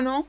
moi,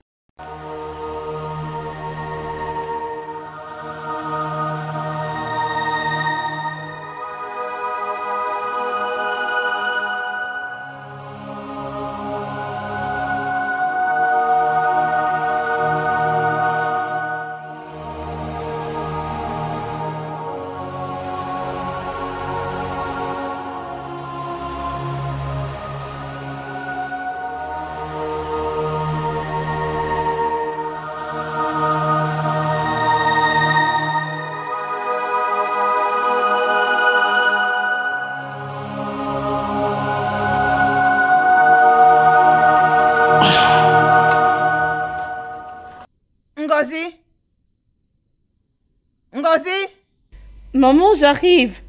Maman, j'arrive.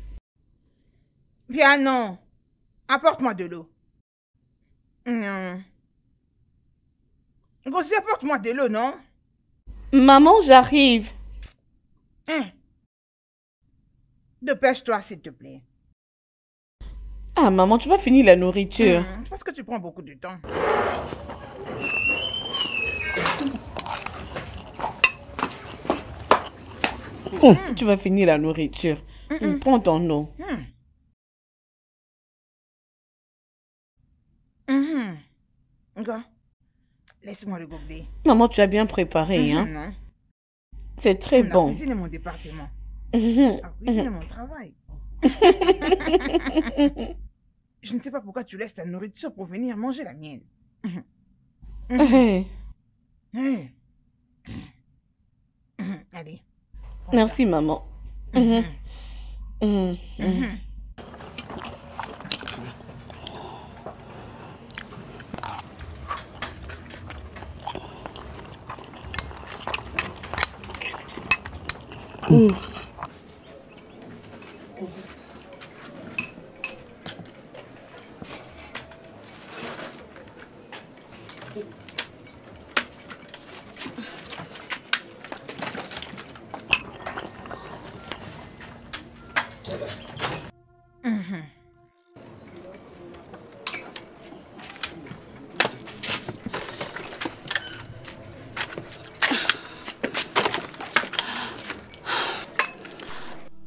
Viens, non. Apporte-moi de l'eau. Non. Ngozi, apporte-moi de l'eau, non? Maman, j'arrive. Hein? Dépêche-toi, s'il te plaît. Ah, maman, tu vas finir la nourriture. Hmm, Parce que tu prends beaucoup de temps. Tu vas finir la nourriture. Prends ton eau. Hmm. Mhm. Ngo, Laisse-moi le gobelet. Maman, tu as bien préparé, hein? Mhm, non. C'est très bon. cuisine est mon département. Mhm. La cuisine est mon travail. Je ne sais pas pourquoi tu laisses ta nourriture pour venir manger la mienne. Mhm. Prends ça. Merci, maman. Mhm. Mhm. Mhm. Mhm. Mhm.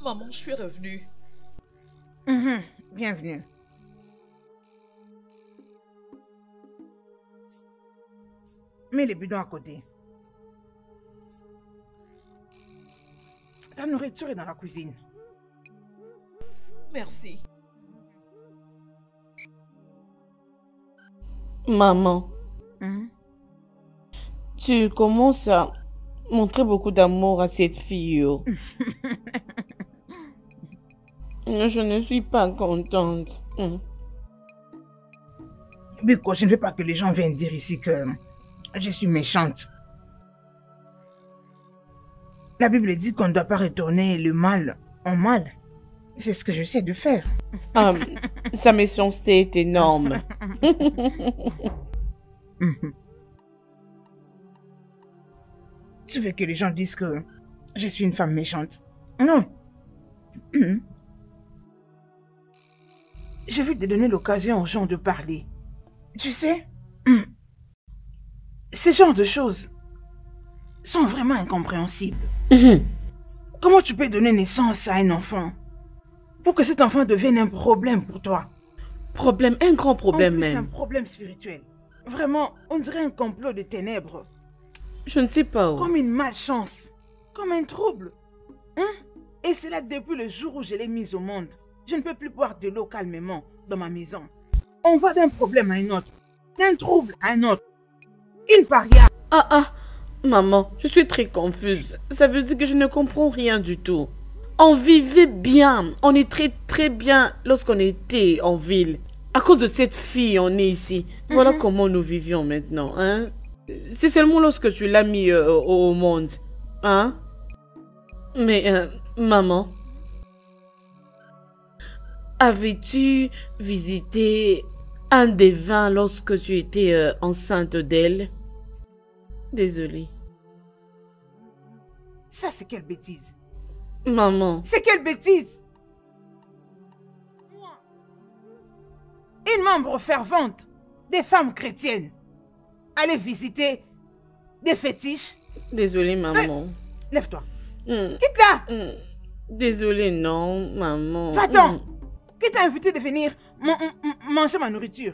Maman, je suis revenue. Mhm. Bienvenue. Mets les bidons à côté. Ta nourriture est dans la cuisine. Merci. Maman, Mhm. tu commences à montrer beaucoup d'amour à cette fille. Je ne suis pas contente. Mhm. Biko, je ne veux pas que les gens viennent dire ici que je suis méchante. La Bible dit qu'on ne doit pas retourner le mal en mal. C'est ce que j'essaie de faire. Ah, sa méchanceté est énorme. Tu veux que les gens disent que je suis une femme méchante? Non. Je veux te donner l'occasion aux gens de parler. Tu sais, ces genres de choses sont vraiment incompréhensibles. Mhm. Comment tu peux donner naissance à un enfant pour que cet enfant devienne un problème pour toi? Problème, un grand problème En plus, un même. problème spirituel. Vraiment, on dirait un complot de ténèbres. Je ne sais pas. oh. Comme une malchance. Comme un trouble. Hein? Et c'est là depuis le jour où je l'ai mise au monde. Je ne peux plus boire de l'eau calmement dans ma maison. On va d'un problème à un autre. D'un trouble à un autre. Une paria. Ah ah, maman, je suis très confuse. Ça veut dire que je ne comprends rien du tout. On vivait bien, on est très très bien lorsqu'on était en ville. À cause de cette fille, on est ici. Voilà comment nous vivions maintenant, hein. C'est seulement lorsque tu l'as mis euh, au au monde, hein. Mais, euh, maman, avais-tu visité un des vins lorsque tu étais euh, enceinte d'elle? Désolée. Ça, c'est quelle bêtise? Maman. C'est quelle bêtise? Moi, Une membre fervente des femmes chrétiennes. Aller visiter Des fétiches Désolée, maman. Lève-toi. Hmm, Quitte là hmm. Désolée, non, maman. Va-t'en Hmm. Qui t'a invité de venir manger ma nourriture?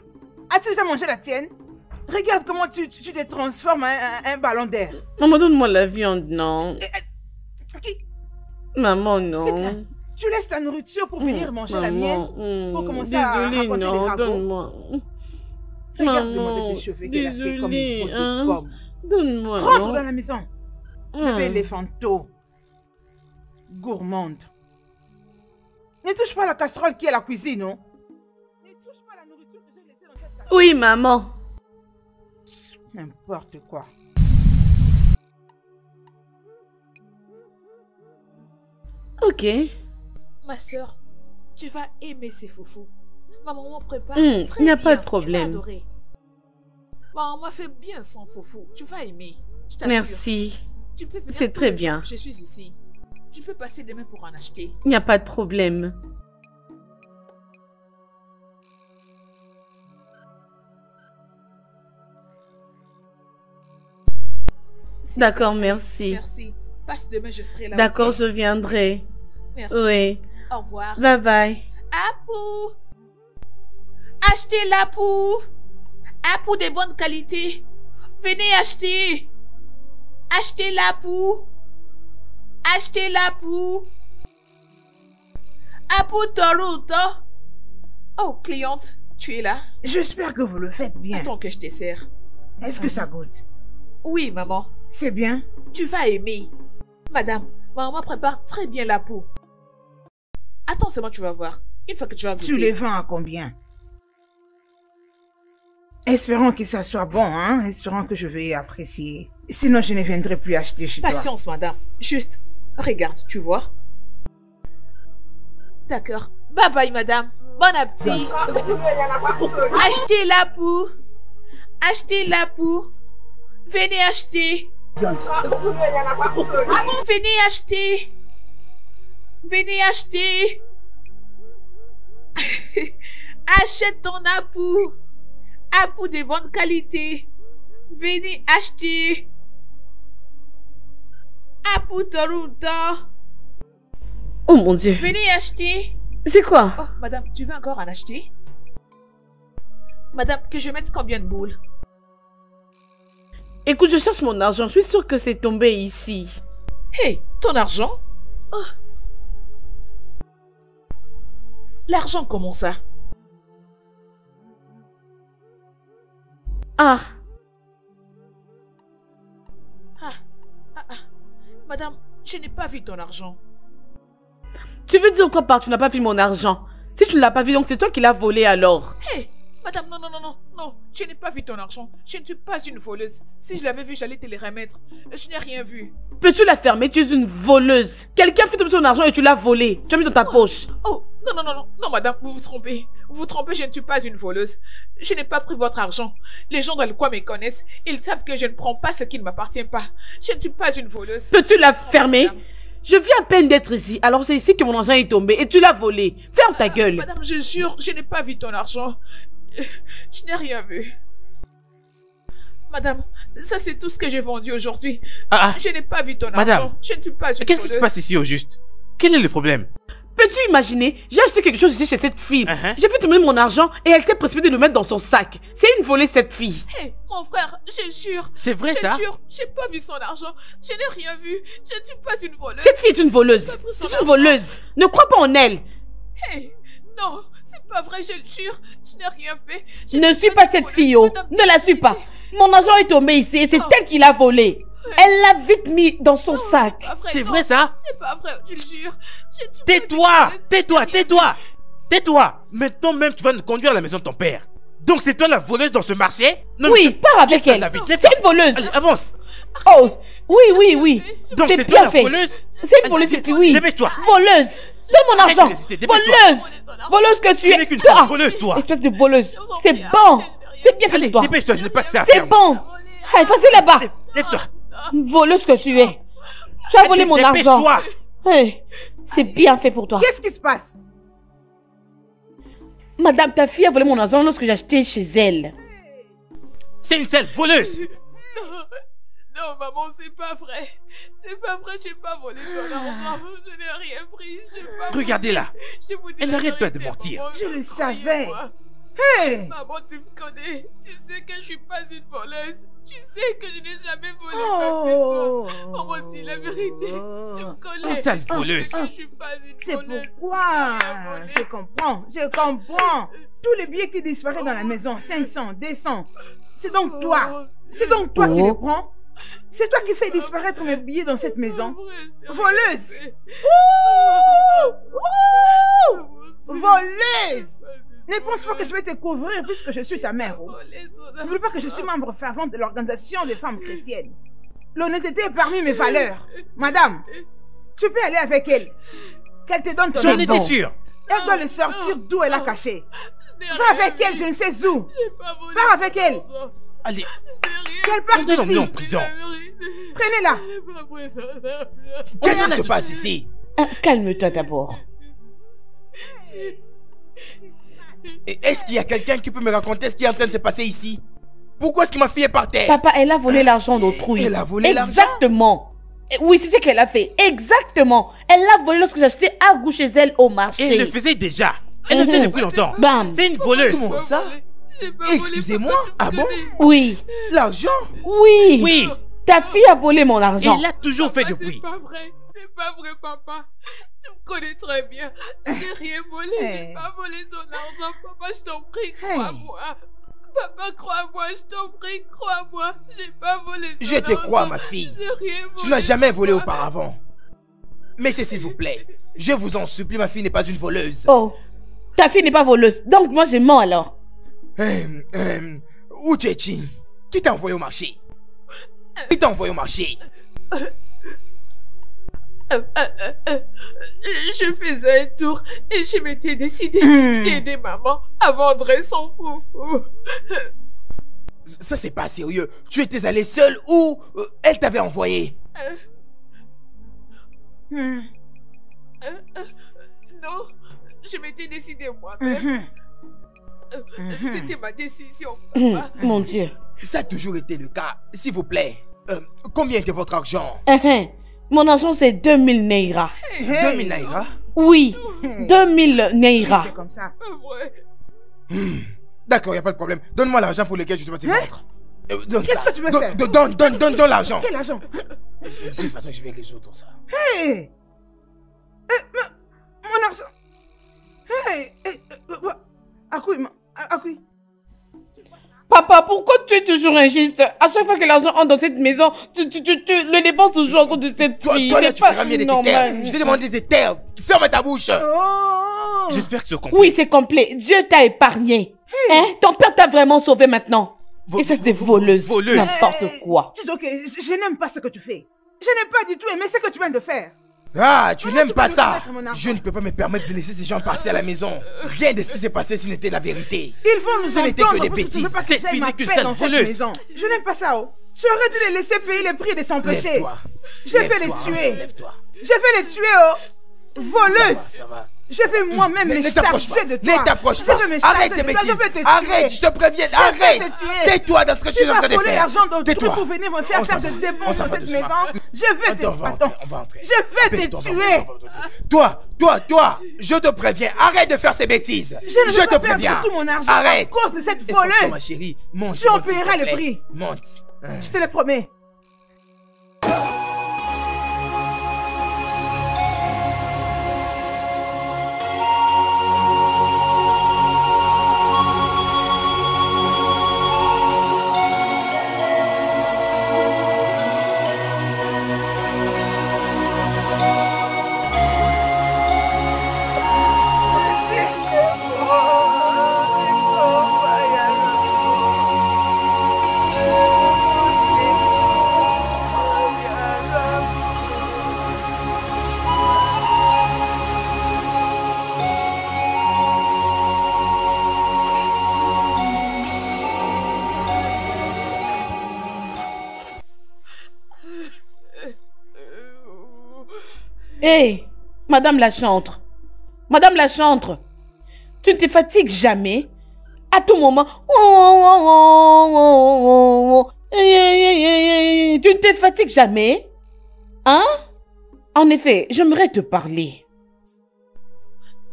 As-tu déjà mangé la tienne? Regarde comment tu, tu- tu te transformes en un, un ballon d'air. Maman, donne-moi la viande, non. Et, euh, qui- Maman, non. Tu laisses ta nourriture pour venir Hmm, manger la mienne hmm, pour commencer à non, donne-moi. Regarde-moi de tes cheveux comme une de hein. Donne-moi, Rentre non. dans la maison. Hmm. Éléphanto. Gourmande. Ne touche pas la casserole qui est à la cuisine, non? Ne touche pas à la nourriture que j'ai laissée dans cette casserole. Oui, maman. N'importe quoi. Ok. Ma soeur, tu vas aimer ces foufous. Ma maman prépare Hmm, très y a bien. pas de Tu problème. vas adorer. Ma maman fait bien son foufou. Tu vas aimer. Je. Merci. Tu C'est très bien. Je suis ici. Tu peux passer demain pour en acheter. Il n'y a pas de problème. D'accord, merci. Merci. Passe demain, je serai là. D'accord, je viendrai. Merci. Oui. Au revoir. Bye bye. Apou. Achetez l'apou. Apou de bonne qualité. Venez acheter. Achetez l'apou. Achetez l'apou. Apou Toronto. Oh, cliente, tu es là. J'espère que vous le faites bien. Attends que je te sers. Est-ce que ça goûte? Oui, maman. C'est bien Tu vas aimer. Madame, maman prépare très bien la peau. Attends seulement, tu vas voir. Une fois que tu vas goûter. Tu les vends à combien? Espérons que ça soit bon, hein? Espérons que je vais apprécier. Sinon, je ne viendrai plus acheter chez toi. Patience, madame. Juste, regarde, tu vois. D'accord. Bye bye, madame. Bon appétit. Achetez la poux. Achetez la poux. Venez acheter. Venez acheter. Venez acheter. Achète ton apou. Apou de bonne qualité. Venez acheter. Toronto. Oh mon Dieu. Venez acheter. C'est quoi? Oh, madame, tu veux encore en acheter? Madame, que je mette combien de boules? Écoute, je cherche mon argent. Je suis sûre que c'est tombé ici. Hé, ton argent? Oh. L'argent, comment ça? Ah, Madame, je n'ai pas vu ton argent. tu veux dire quoi par tu n'as pas vu mon argent Si tu ne l'as pas vu, donc c'est toi qui l'as volé alors. Hé, madame, non, non, non, non, non, je n'ai pas vu ton argent. Je ne suis pas une voleuse. Si je l'avais vu, j'allais te les remettre. Je n'ai rien vu. Peux-tu la fermer? Tu es une voleuse. Quelqu'un a fait tomber ton argent et tu l'as volé. Tu as mis dans ta poche. Oh, non, non, non, non, non, madame, vous vous trompez. Vous vous trompez, je ne suis pas une voleuse. Je n'ai pas pris votre argent. Les gens dans le coin me connaissent. Ils savent que je ne prends pas ce qui ne m'appartient pas. Je ne suis pas une voleuse. Peux-tu la fermer? madame. Je viens à peine d'être ici. Alors c'est ici que mon argent est tombé et tu l'as volé. Ferme ta gueule. Madame, je jure, je n'ai pas vu ton argent. Je n'ai rien vu. Madame, ça c'est tout ce que j'ai vendu aujourd'hui. Ah, ah, Je n'ai pas vu ton Madame, argent. Je ne suis pas une qu'est-ce qui se passe ici au juste? Quel est le problème? Peux-tu imaginer? J'ai acheté quelque chose ici chez cette fille. Uh-huh. J'ai fait tomber mon argent et elle s'est précipitée de le mettre dans son sac. C'est une volée cette fille. Hé, mon frère, je jure. C'est vrai je ça? jure, j'ai pas vu son argent. Je n'ai rien vu. Je ne suis pas une voleuse. Cette fille est une voleuse. C'est une argent. voleuse. Ne crois pas en elle. Hé, non, c'est pas vrai, je le jure. Je n'ai rien fait. Je Ne suis pas cette voleuse, fille, oh. Ne la suis pas. Mon argent est tombé ici et c'est Oh. elle qui l'a volé. Elle l'a vite mis dans son Non, sac. c'est vrai, ça C'est pas vrai, je le jure. Tais-toi Tais-toi Tais-toi Tais-toi Maintenant même tu vas nous conduire à la maison de ton père. Donc c'est toi la voleuse dans ce marché? Non, Oui, tu- pars avec lève-toi elle. la vite, C'est lève-toi. une voleuse. Allez, avance Oh, oui, oui, oui. Donc C'est toi la fait. voleuse? C'est une voleuse, oui. Dépêche-toi Voleuse. Donne mon argent. Voleuse. Voleuse que tu Tu es. n'es qu'une voleuse toi Espèce de voleuse. C'est bon. C'est bien fait toi. dépêche-toi, je n'ai pas que ça à C'est bon. Allez, facile là-bas. Lève- Voleuse que tu es. Tu as volé mon argent. Dépêche-toi Hey, c'est bien fait pour toi. Qu'est-ce qui se passe? Madame, ta fille a volé mon argent lorsque j'ai acheté chez elle. C'est une seule voleuse Non, Non, maman, c'est pas vrai. C'est pas vrai, j'ai pas volé son argent. Je n'ai rien pris. Regardez-la. Je vous dis Elle n'arrête pas de mentir. maman, Je le savais. Hey Maman, tu me connais. Tu sais que je suis pas une voleuse. Tu sais que je n'ai jamais volé quoi que ce Oh soit. Maman, dis la vérité. Tu me connais. Une sale Tu voleuse. sais que je suis pas une C'est pourquoi? Je comprends, je comprends. Tous les billets qui disparaissent dans la maison, 500, 200, c'est donc toi. Oh, C'est donc toi qui Oh. les prends. C'est toi qui fais disparaître mes billets dans cette maison. Voleuse. Voleuse. Voleuse Ne pense pas que je vais te couvrir puisque je suis ta mère. N'oublie pas que je suis membre fervent de l'organisation des femmes chrétiennes. L'honnêteté est parmi mes valeurs. Madame, tu peux aller avec elle. Qu'elle te donne ton J'en étais sûr. Elle doit le sortir d'où elle a caché. Va avec elle, je ne sais où. Pars avec elle. Allez, Qu'elle parte Emmenez-le en prison. Prenez-la. Qu'est-ce qui se passe ici? Ah, Calme-toi d'abord. Et Est-ce qu'il y a quelqu'un qui peut me raconter ce qui est en train de se passer ici? Pourquoi est-ce que ma fille est par terre? Papa, elle a volé l'argent d'autrui. Elle a volé l'argent Exactement. Oui, c'est ce qu'elle a fait. Exactement. Elle l'a volé lorsque j'achetais à goût chez elle au marché. Et elle le faisait déjà. Elle le fait Mhm. depuis longtemps. Bam. C'est une voleuse. Comment ça? Excusez-moi, ah bon? Oui. L'argent? Oui. Oui. Ta fille a volé mon Et argent. il l'a toujours fait depuis. C'est pas vrai. C'est pas vrai, papa. Tu me connais très bien. Je n'ai rien volé. Hey. J'ai pas volé ton argent. Papa, je t'en prie, Hey. crois-moi. Papa, crois-moi, je t'en prie, crois-moi. J'ai pas volé ton Je te argent. crois, ma fille. Rien volé. Tu n'as jamais volé auparavant. Mais c'est s'il vous plaît. Je vous en supplie, ma fille n'est pas une voleuse. Oh. Ta fille n'est pas voleuse. Donc moi j'ai mens alors. Hum, hum, Uchechi, qui t'a envoyé au marché? Qui t'a envoyé au marché? Euh, euh, euh, euh, Je faisais un tour et je m'étais décidé Hmm. d'aider maman à vendre son foufou. Ça, c'est pas sérieux. Tu étais allé seul ou euh, elle t'avait envoyé? Hmm. Non, je m'étais décidé moi-même. Euh, Mhm. C'était ma décision, papa. Mon Dieu. Ça a toujours été le cas. S'il vous plaît, euh, combien était votre argent? Hein, hein. Mon argent c'est 2000 Neira. Hey. 2000 naira? Oui. Hey. 2000 Neira. C'est comme ça. Vrai. D'accord, y a pas de problème. Donne-moi l'argent pour lequel je dois te Hein? vendre. Euh, donne Qu'est-ce que tu veux Donne- faire? donne, donne, donne, donne, donne l'argent. Quel argent? C'est de cette façon que je vais résoudre ça. Hey Eh, mais- Mon argent Hey hey, euh, euh, Akui, ma- Akui. Papa, pourquoi tu es toujours injuste À chaque fois que l'argent entre dans cette maison, tu, tu, tu, tu le dépenses toujours à cause de cette Toi, fille. toi là, C'est tu pas feras mieux de te normal. taire. Je t'ai demandé de te taire. Ferme ta bouche. Oh J'espère que tu comprends. Oui, c'est complet. Dieu t'a épargné. Hein? Ton père t'a vraiment sauvé maintenant. Vo- Et ça, c'est vo- vo- voleuse. voleuse. N'importe Hey, quoi. Tu dis, ok, je, je n'aime pas ce que tu fais. Je n'ai pas du tout aimé ce que tu viens de faire. Ah, tu n'aimes pas ça Je ne peux pas me permettre de laisser ces gens passer à la maison. Rien de ce qui s'est passé ce n'était la vérité. Ils vont nous Ce n'était que des bêtises. Cette fille ma n'est qu'une sale dans cette voleuse. maison. Je n'aime pas ça, oh. Tu aurais dû les laisser payer le prix de son péché. Lève-toi. Je vais les tuer. Lève-toi. Je vais les tuer, oh. Ça Voleuse. va, ça va. Je vais moi-même me ne t'approche pas. charger de toi. Ne t'approche pas. Arrête tes bêtises. tuer. Arrête, je te préviens. Arrête. te tuer. Tais-toi dans ce que tu es en train de faire. Tais-toi. pour venir me faire faire des s'en dans cette maison. Je vais te... Entrer. Je vais te tuer. Toi, toi, toi, je te préviens, arrête de faire ces bêtises. Je te préviens. tout mon argent Arrête. à cause de cette voleuse. ma chérie, monte. Tu en paieras le prix. Monte. Je te le promets. Madame la chantre. Madame la chantre. Tu ne te fatigues jamais. À tout moment. Tu ne te fatigues jamais Hein? En effet, j'aimerais te parler.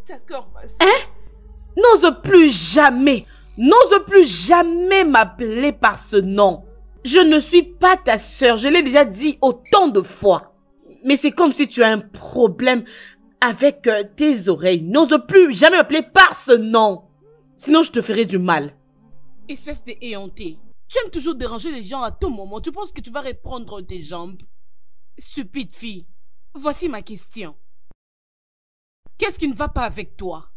D'accord, ma soeur. Hein? N'ose plus jamais, n'ose plus jamais m'appeler par ce nom. Je ne suis pas ta sœur, je l'ai déjà dit autant de fois. Mais c'est comme si tu as un problème avec euh, tes oreilles. N'ose plus jamais m'appeler par ce nom. Sinon, je te ferai du mal. Espèce de éhonté. Tu aimes toujours déranger les gens à tout moment. Tu penses que tu vas reprendre tes jambes? Stupide fille. Voici ma question. Qu'est-ce qui ne va pas avec toi?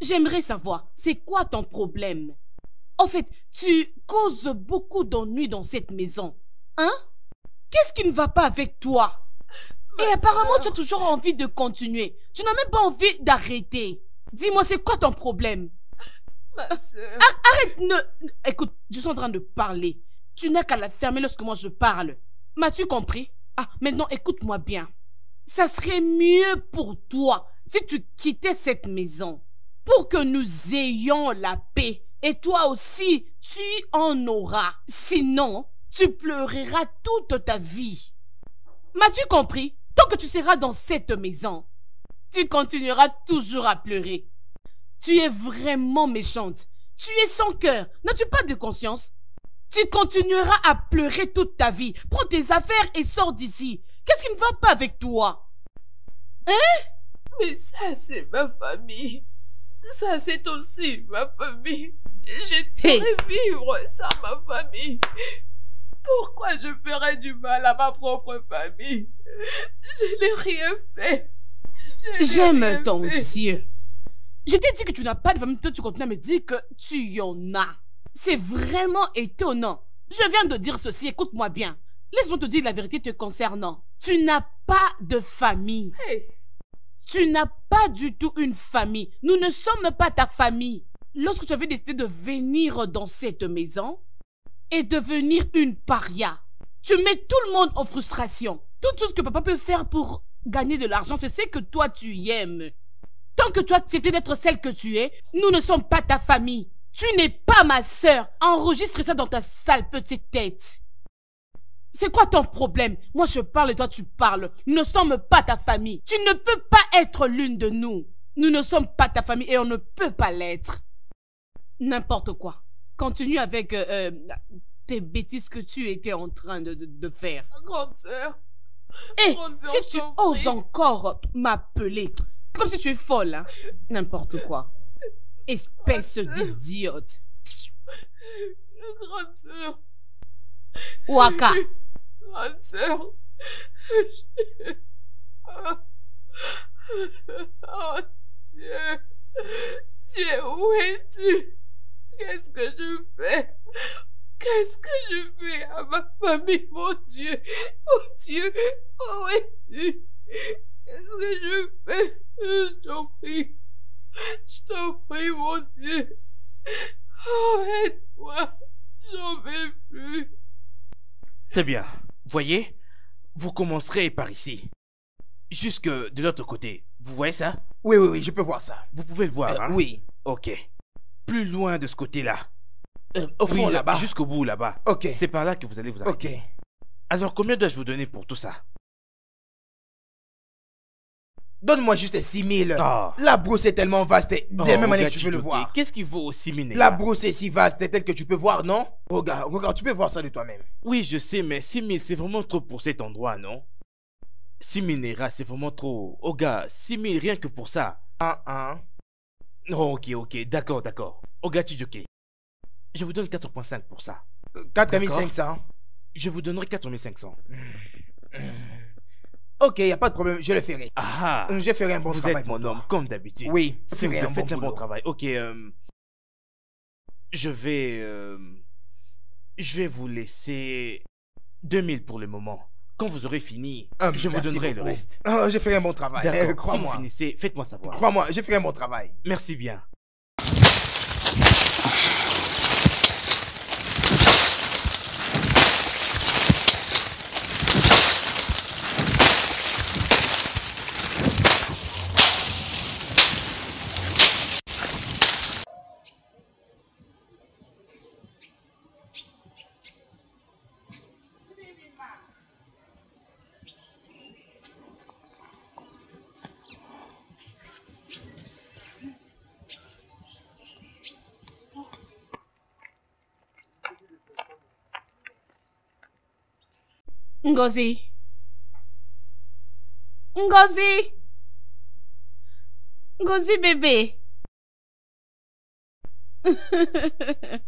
J'aimerais savoir, c'est quoi ton problème? En fait, tu causes beaucoup d'ennuis dans cette maison. Hein? Qu'est-ce qui ne va pas avec toi? Et apparemment, tu as toujours envie de continuer. Tu n'as même pas envie d'arrêter. Dis-moi, c'est quoi ton problème? Ma soeur. Arrête, ne... Écoute, je suis en train de parler. Tu n'as qu'à la fermer lorsque moi je parle. M'as-tu compris? Ah, maintenant écoute-moi bien. Ça serait mieux pour toi si tu quittais cette maison. Pour que nous ayons la paix. Et toi aussi, tu en auras. Sinon, tu pleureras toute ta vie. M'as-tu compris? Tant que tu seras dans cette maison, tu continueras toujours à pleurer. Tu es vraiment méchante. Tu es sans cœur. N'as-tu pas de conscience? Tu continueras à pleurer toute ta vie. Prends tes affaires et sors d'ici. Qu'est-ce qui ne va pas avec toi? Hein? Mais ça, c'est ma famille. Ça, c'est aussi ma famille. Je Hey. pourrais vivre sans ma famille. Pourquoi je ferais du mal à ma propre famille? Je n'ai rien fait. J'aime ton fait. Dieu. Je t'ai dit que tu n'as pas de famille, toi tu continues à me dire que tu y en as. C'est vraiment étonnant. Je viens de dire ceci, écoute-moi bien. Laisse-moi te dire la vérité te concernant. Tu n'as pas de famille. Hey, Tu n'as pas du tout une famille. Nous ne sommes pas ta famille. Lorsque tu avais décidé de venir dans cette maison et devenir une paria, tu mets tout le monde en frustration. Toute chose que papa peut faire pour gagner de l'argent, c'est ce que toi tu aimes. Tant que tu as accepté d'être celle que tu es, nous ne sommes pas ta famille. Tu n'es pas ma sœur. Enregistre ça dans ta sale petite tête. C'est quoi ton problème? Moi je parle et toi tu parles. Nous ne sommes pas ta famille. Tu ne peux pas être l'une de nous. Nous ne sommes pas ta famille et on ne peut pas l'être. N'importe quoi. Continue avec euh, euh, tes bêtises que tu étais en train de, de- de faire. grande sœur. Et Dieu, si tu je oses encore m'appeler, comme si tu es folle, hein. N'importe quoi. Espèce d'idiote. Grande sœur. Waka. Grande sœur. Oh Dieu. Dieu, où es-tu? Qu'est-ce que je fais? Qu'est-ce que je fais à ma famille, mon Dieu? Mon Dieu, où es-tu? Qu'est-ce que je fais? Je t'en prie. Je t'en prie, mon Dieu. Oh, aide-moi. J'en vais plus. Très bien. Voyez, vous commencerez par ici. Jusque de l'autre côté. Vous voyez ça? Oui, oui, oui, je peux voir ça. Vous pouvez le voir, Euh, hein? oui. Ok. Plus loin de ce côté-là. Euh, au fond, Oui, là-bas. Jusqu'au bout, là-bas. Ok. C'est par là que vous allez vous Ok. arrêter. Alors, combien dois-je vous donner pour tout ça? Donne-moi juste 6000. Ah. La brousse est tellement vaste, et de Oh, la même manière que tu peux le voir. Qu'est-ce qu'il vaut aussi miner La brousse est si vaste, telle que tu peux voir, non? Regarde, regarde, tu peux voir ça de toi-même. Oui, je sais, mais 6000, c'est vraiment trop pour cet endroit, non? 6000 Naira, c'est vraiment trop. Oh, gars, 6000 rien que pour ça. Ah, ah. Oh, ok, ok, d'accord, d'accord. Gars, Chidoké, Je vous donne 4.5 pour ça. Euh, 4500. Je vous donnerai 4500. Ok, y a pas de problème, je le ferai. Ah Euh, Je ferai un bon Vous travail. êtes mon homme, comme d'habitude. Oui, Si vous faites bon un bon travail. Ok, euh, je vais... euh, je vais vous laisser 2000 pour le moment. Quand vous aurez fini, Ah, je vous donnerai le reste. Je ferai un bon travail. D'accord, si vous finissez, faites-moi savoir. Crois-moi, je ferai un bon travail. Merci bien. Ngozi. Ngozi. Ngozi bébé.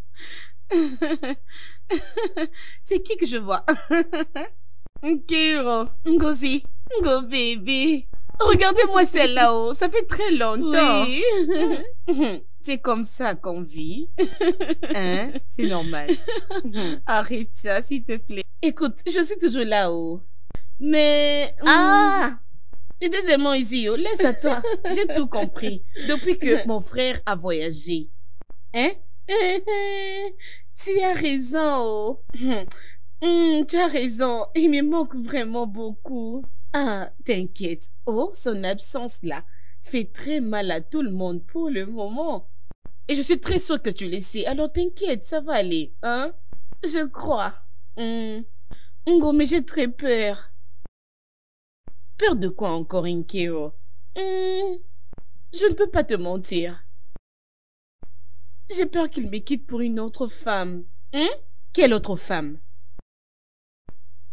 C'est qui que je vois? Kiro. Ngozi. Ngo bébé. Regardez-moi celle-là, oh. Ça fait très longtemps. Oui. C'est comme ça qu'on vit. Hein? C'est normal. Arrête ça, s'il te plaît. Écoute, je suis toujours là-haut. Mais... Ah! Et deuxièmement, ici, oh, laisse à toi. J'ai tout compris. Depuis que mon frère a voyagé. Hein? Tu as raison, oh. Hum, tu as raison. Il me manque vraiment beaucoup. Ah, t'inquiète. Oh, son absence là fait très mal à tout le monde pour le moment. Et je suis très sûre que tu le sais. Alors t'inquiète, ça va aller, hein? Je crois. Hum. Ngo, mais j'ai très peur. Peur de quoi encore, Inkero? Hum. Je ne peux pas te mentir. J'ai peur qu'il me quitte pour une autre femme. Hein? Quelle autre femme?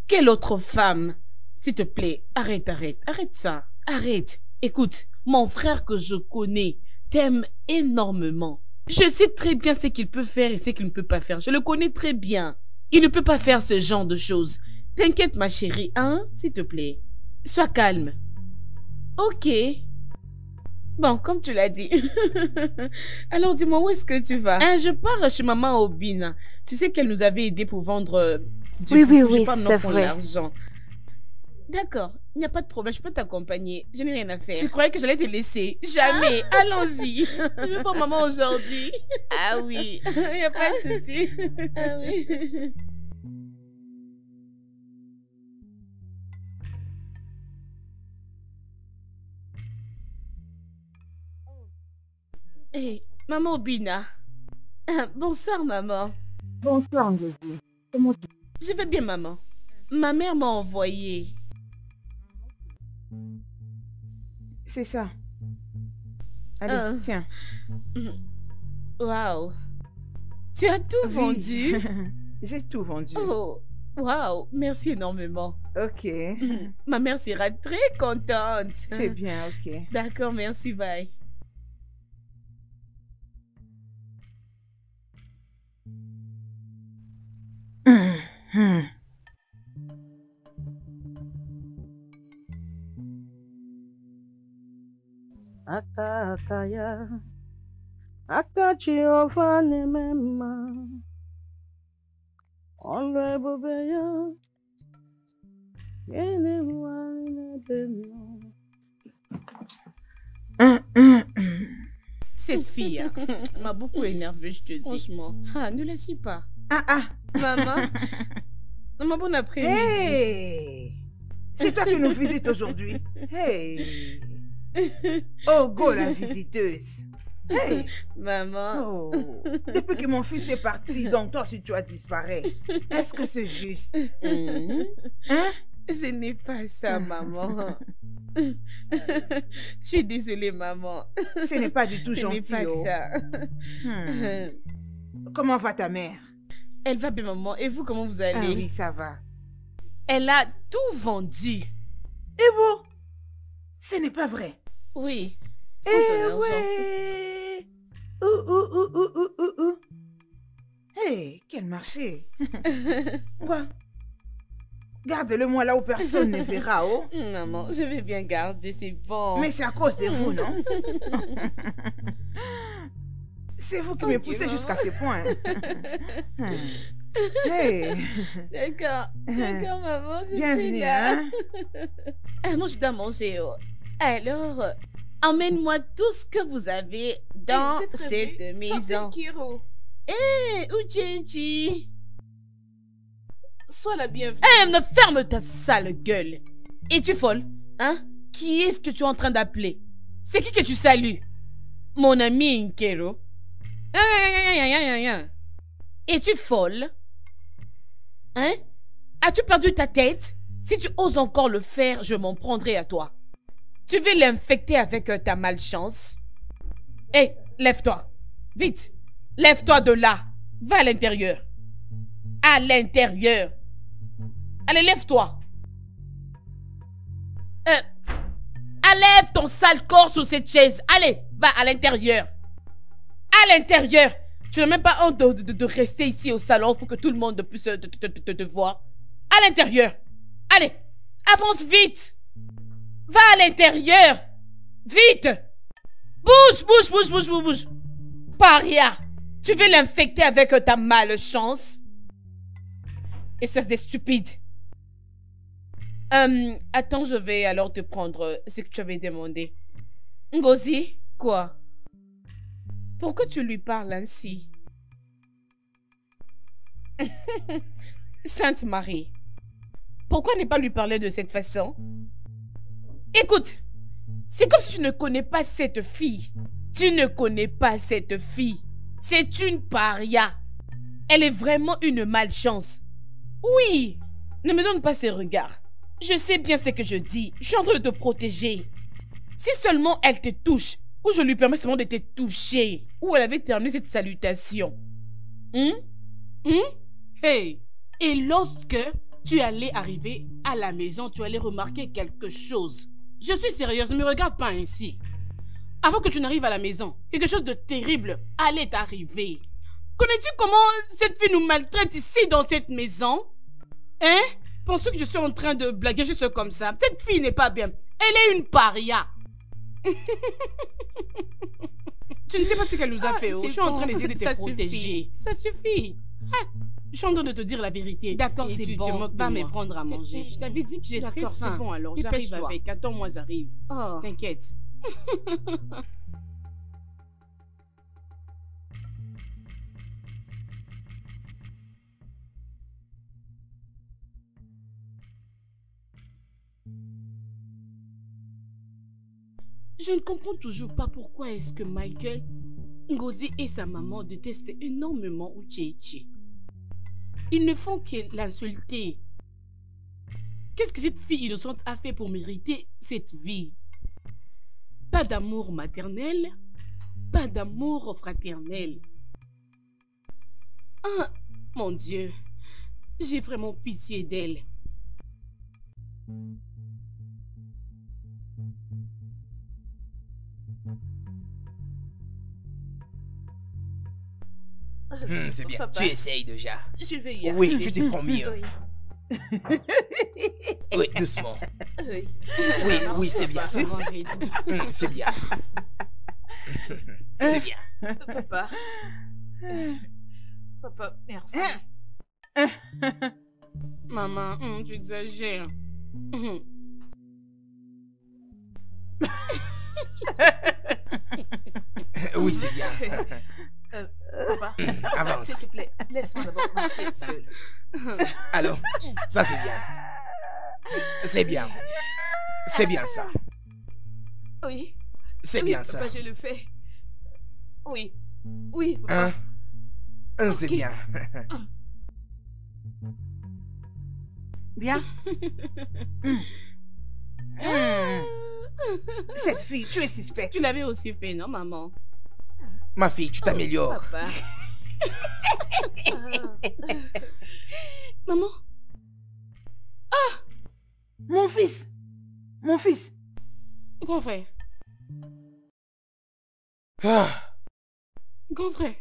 Quelle autre femme? S'il te plaît, arrête, arrête, arrête ça. Arrête. Écoute, mon frère que je connais t'aime énormément. Je sais très bien ce qu'il peut faire et ce qu'il ne peut pas faire. Je le connais très bien. Il ne peut pas faire ce genre de choses. T'inquiète, ma chérie, hein, s'il te plaît. Sois calme. Ok. Bon, comme tu l'as dit. Alors dis-moi, où est-ce que tu vas? Hein, Je pars chez maman Obina. Tu sais qu'elle nous avait aidé pour vendre euh, du Oui, oui, oui, pas c'est vrai. l'argent. D'accord, il n'y a pas de problème, je peux t'accompagner. Je n'ai rien à faire. Tu croyais que j'allais te laisser? Jamais. Allons-y. Je veux voir maman aujourd'hui? Ah oui, il n'y a pas de souci. Ah oui. Hé, maman Obina. Ah, Bonsoir, maman. Bonsoir, Ngozi. Comment tu Je vais bien, maman. Ma mère m'a envoyé. C'est ça. Allez, Ah. tiens. Waouh. Tu as tout Oui. vendu. J'ai tout vendu. Oh, waouh. Merci énormément. Ok. Ma mère sera très contente. C'est bien, ok. D'accord, merci, bye. Ya aka Jehova na-eme mma ọlụ ebube ya gịnị nwanyị n'ebe nọ. Cette fille hein, m'a beaucoup énervée, je te dis. Franchement. Ah, ne la suis pas. Ah, ah. Maman. Maman, bon après-midi. Hey! C'est toi qui nous visites aujourd'hui. Hey! Oh, go, la visiteuse. Hey! Maman. Oh! Depuis que mon fils est parti, donc toi aussi tu as disparu. Est-ce que c'est juste? Mhm. Hein? Ce n'est pas ça, maman. Je suis désolée, maman. Ce n'est pas du tout Ce n'est gentil. pas oh. ça. Hmm. Comment va ta mère? Elle va bien, maman. Et vous, comment vous allez? Ah oui, ça va. Elle a tout vendu. Et vous? Ce n'est pas vrai. Oui. Eh ouais! Ouh, ouh, ouh, ouh, ouh, ouh, ouh. Hey, quel marché! Quoi? Garde-le moi là où personne ne verra, oh! Maman, je vais bien garder, c'est bon. Mais c'est à cause de vous, non? C'est vous qui me poussez jusqu'à ce point. Hey, D'accord, d'accord, maman, je suis bienvenue, là. hein? Ah, moi, je dois manger. oh. Alors, euh, emmène-moi tout ce que vous avez dans cette maison. Hé, Uchechi sois la bienvenue. Eh, ne ferme ta sale gueule. Es-tu folle Hein? Qui est-ce que tu es en train d'appeler? C'est qui que tu salues? Mon ami Nkero. Ah, ah, ah, ah, ah, ah. Es-tu folle Hein? As-tu perdu ta tête? Si tu oses encore le faire, je m'en prendrai à toi. Tu veux l'infecter avec euh, ta malchance? Hé, lève-toi. Vite. Lève-toi de là. Va à l'intérieur. À l'intérieur. Allez, lève-toi. Euh, enlève ton sale corps sur cette chaise. Allez, va à l'intérieur. À l'intérieur. Tu n'as même pas honte de, rester ici au salon pour que tout le monde puisse te voir. À l'intérieur. Allez, avance vite. Va à l'intérieur. Vite. Bouge, bouge, bouge, bouge, bouge, bouge. Paria, tu veux l'infecter avec ta malchance? Espèce de stupide. Euh, attends, je vais alors te prendre ce que tu avais demandé. Ngozi, quoi? Pourquoi tu lui parles ainsi? Sainte Marie, pourquoi ne pas lui parler de cette façon? Écoute, c'est comme si tu ne connais pas cette fille. Tu ne connais pas cette fille. C'est une paria. Elle est vraiment une malchance. Oui, ne me donne pas ces regards. Je sais bien ce que je dis. Je suis en train de te protéger. Si seulement elle te touche, ou je lui permets seulement de te toucher, ou elle avait terminé cette salutation. Hum? Hum? Hey! Et lorsque tu allais arriver à la maison, tu allais remarquer quelque chose. Je suis sérieuse, ne me regarde pas ainsi. Avant que tu n'arrives à la maison, quelque chose de terrible allait t'arriver. Connais-tu comment cette fille nous maltraite ici dans cette maison? Hein? Penses-tu que je suis en train de blaguer juste comme ça? Cette fille n'est pas bien. Elle est une paria. tu ne sais pas ce qu'elle nous a Ah, fait. oh. Je suis en train d'essayer de te Ça protéger. suffit. Ça suffit. Ah, je suis en train de te dire la vérité. D'accord, c'est tu te bon. moques de Va me moi. prendre à manger. Je t'avais dit que j'ai très faim. c'est bon alors. J'arrive avec. Attends-moi, j'arrive. Oh. T'inquiète. Je ne comprends toujours pas pourquoi est-ce que Michael, Ngozi et sa maman détestent énormément Uchechi. Ils ne font que l'insulter. Qu'est-ce que cette fille innocente a fait pour mériter cette vie? Pas d'amour maternel, pas d'amour fraternel. Ah, mon Dieu, j'ai vraiment pitié d'elle. Hmm, c'est bien. Papa. Tu essayes déjà. Je vais y Oui, arriver. tu t'y prends mieux. Oui. Oui, doucement. Oui, Oui, oui, c'est bien. Hmm, c'est bien. C'est bien. Papa. Papa, merci. Maman, tu exagères. Hum. Oui, c'est bien. Papa, Avance. s'il te plaît, laisse-moi d'abord marcher seul. Alors, ça c'est bien. C'est bien. C'est bien ça. Oui. C'est oui, bien ça. Papa, je le fais. Oui. Oui, papa. Hein? Hein, C'est bien. Bien. Cette fille, tu es suspecte. Tu l'avais aussi fait, non, maman? Ma fille, tu t'améliores. Papa. maman? Mon fils. Mon fils. Grand frère. Ah, Grand frère.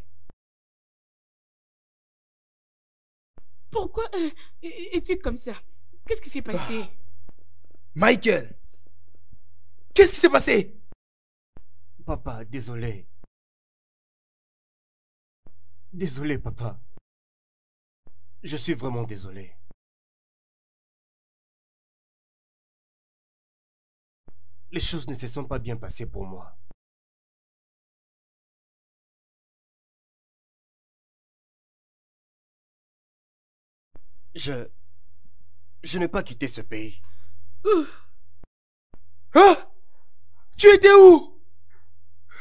Pourquoi euh, es-tu comme ça? Qu'est-ce qui s'est passé? Michael. Qu'est-ce qui s'est passé? Papa, désolé. Désolé, papa. Je suis vraiment désolé. Les choses ne se sont pas bien passées pour moi. Je... Je n'ai pas quitté ce pays. Ah! Tu étais où?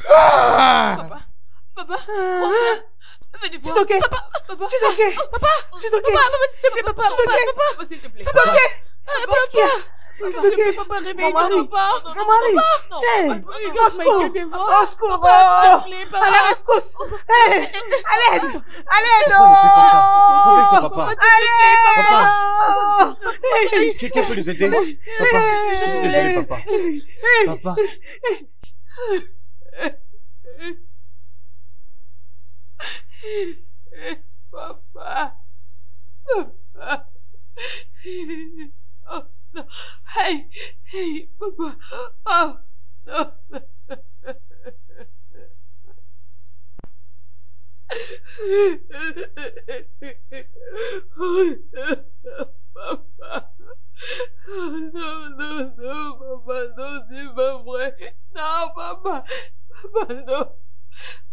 Ah! Papa Papa Grand frère Venez voir ok. Papa Papa Tu es ok. Papa Tu es ok. Papa, papa, s'il te plaît, papa, papa, papa, papa, s'il te plaît. Papa, Qu'est-ce qu'il y a? s'il te plaît, papa, réveille-toi, mari. papa. Mon mari. Non, Hey, papa, au secours. Au secours. Papa, s'il te plaît, papa. Allez, rescousse. Hey, à l'aide. À l'aide. Papa, ne fais pas ça. oh. Réveille-toi, papa. Allez. Papa. Oh. Quelqu'un peut nous aider? Papa, je suis désolé, papa. Papa. Papa. Papa. Oh, non. Hey, hey, papa. Oh, non. Papa. Non, non, non, papa, non, c'est pas vrai. Non, papa. Papa, non.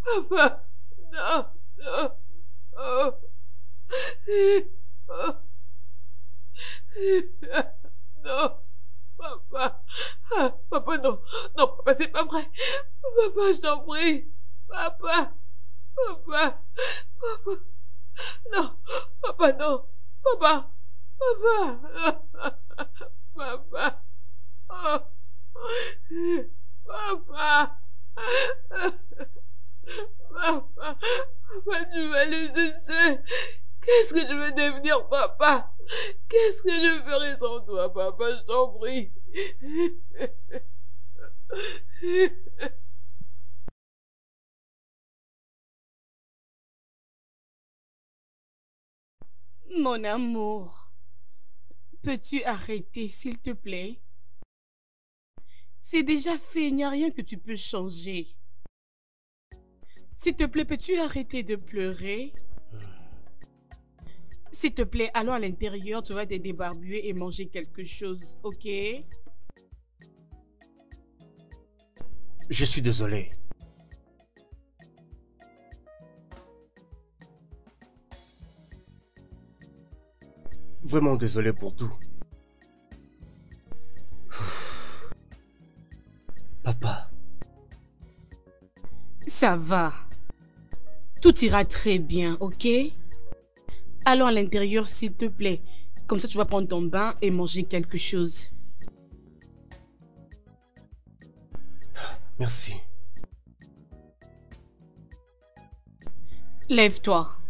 Papa, non, non. Papa. Papa, non. Non, papa, c'est pas vrai. Papa, je t'en prie. Papa. Papa. Papa. Non. Papa, non. Papa. Papa. Papa. Oh. Papa. Papa. Papa, tu vas laisser seul. Qu'est-ce que je vais devenir, papa? Qu'est-ce que je ferai sans toi, papa? Je t'en prie. Mon amour, peux-tu arrêter, s'il te plaît? C'est déjà fait, il n'y a rien que tu peux changer. S'il te plaît, peux-tu arrêter de pleurer? S'il te plaît, allons à l'intérieur, tu vas te débarbuer et manger quelque chose, ok? Je suis désolé. Vraiment désolé pour tout. Papa, Ça va. Tout ira très bien, ok? Allons à l'intérieur, s'il te plaît. Comme ça, tu vas prendre ton bain et manger quelque chose. merci. Lève-toi.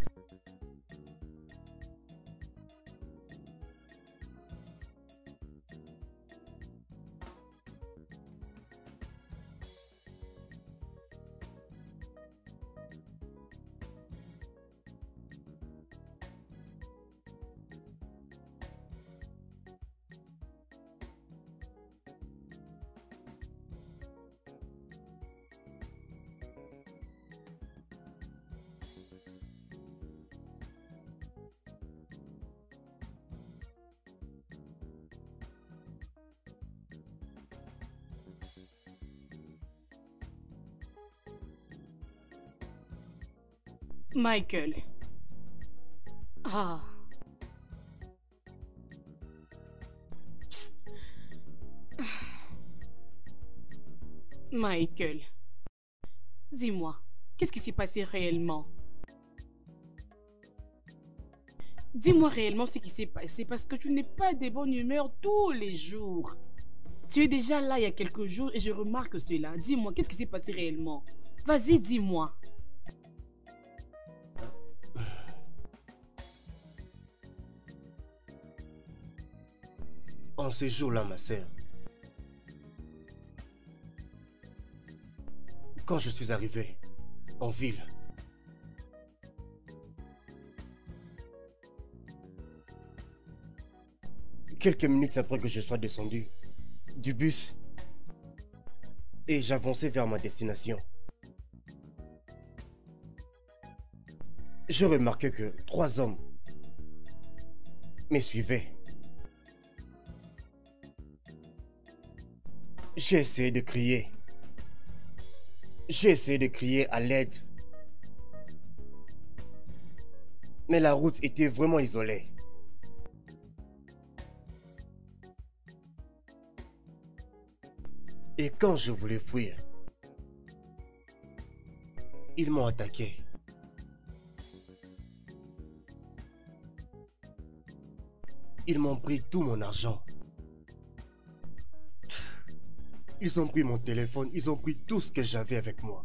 Michael. Ah. Michael. Dis-moi, qu'est-ce qui s'est passé réellement? Dis-moi réellement ce qui s'est passé parce que tu n'es pas de bonne humeur tous les jours. Tu es déjà là il y a quelques jours et je remarque cela. Dis-moi, qu'est-ce qui s'est passé réellement? Vas-y, dis-moi. En ce jour-là, ma sœur, quand je suis arrivé en ville, quelques minutes après que je sois descendu du bus et j'avançais vers ma destination, je remarquais que trois hommes me suivaient. J'ai essayé de crier. J'ai essayé de crier à l'aide. Mais la route était vraiment isolée. Et quand je voulais fuir, ils m'ont attaqué. Ils m'ont pris tout mon argent. Ils ont pris mon téléphone, ils ont pris tout ce que j'avais avec moi.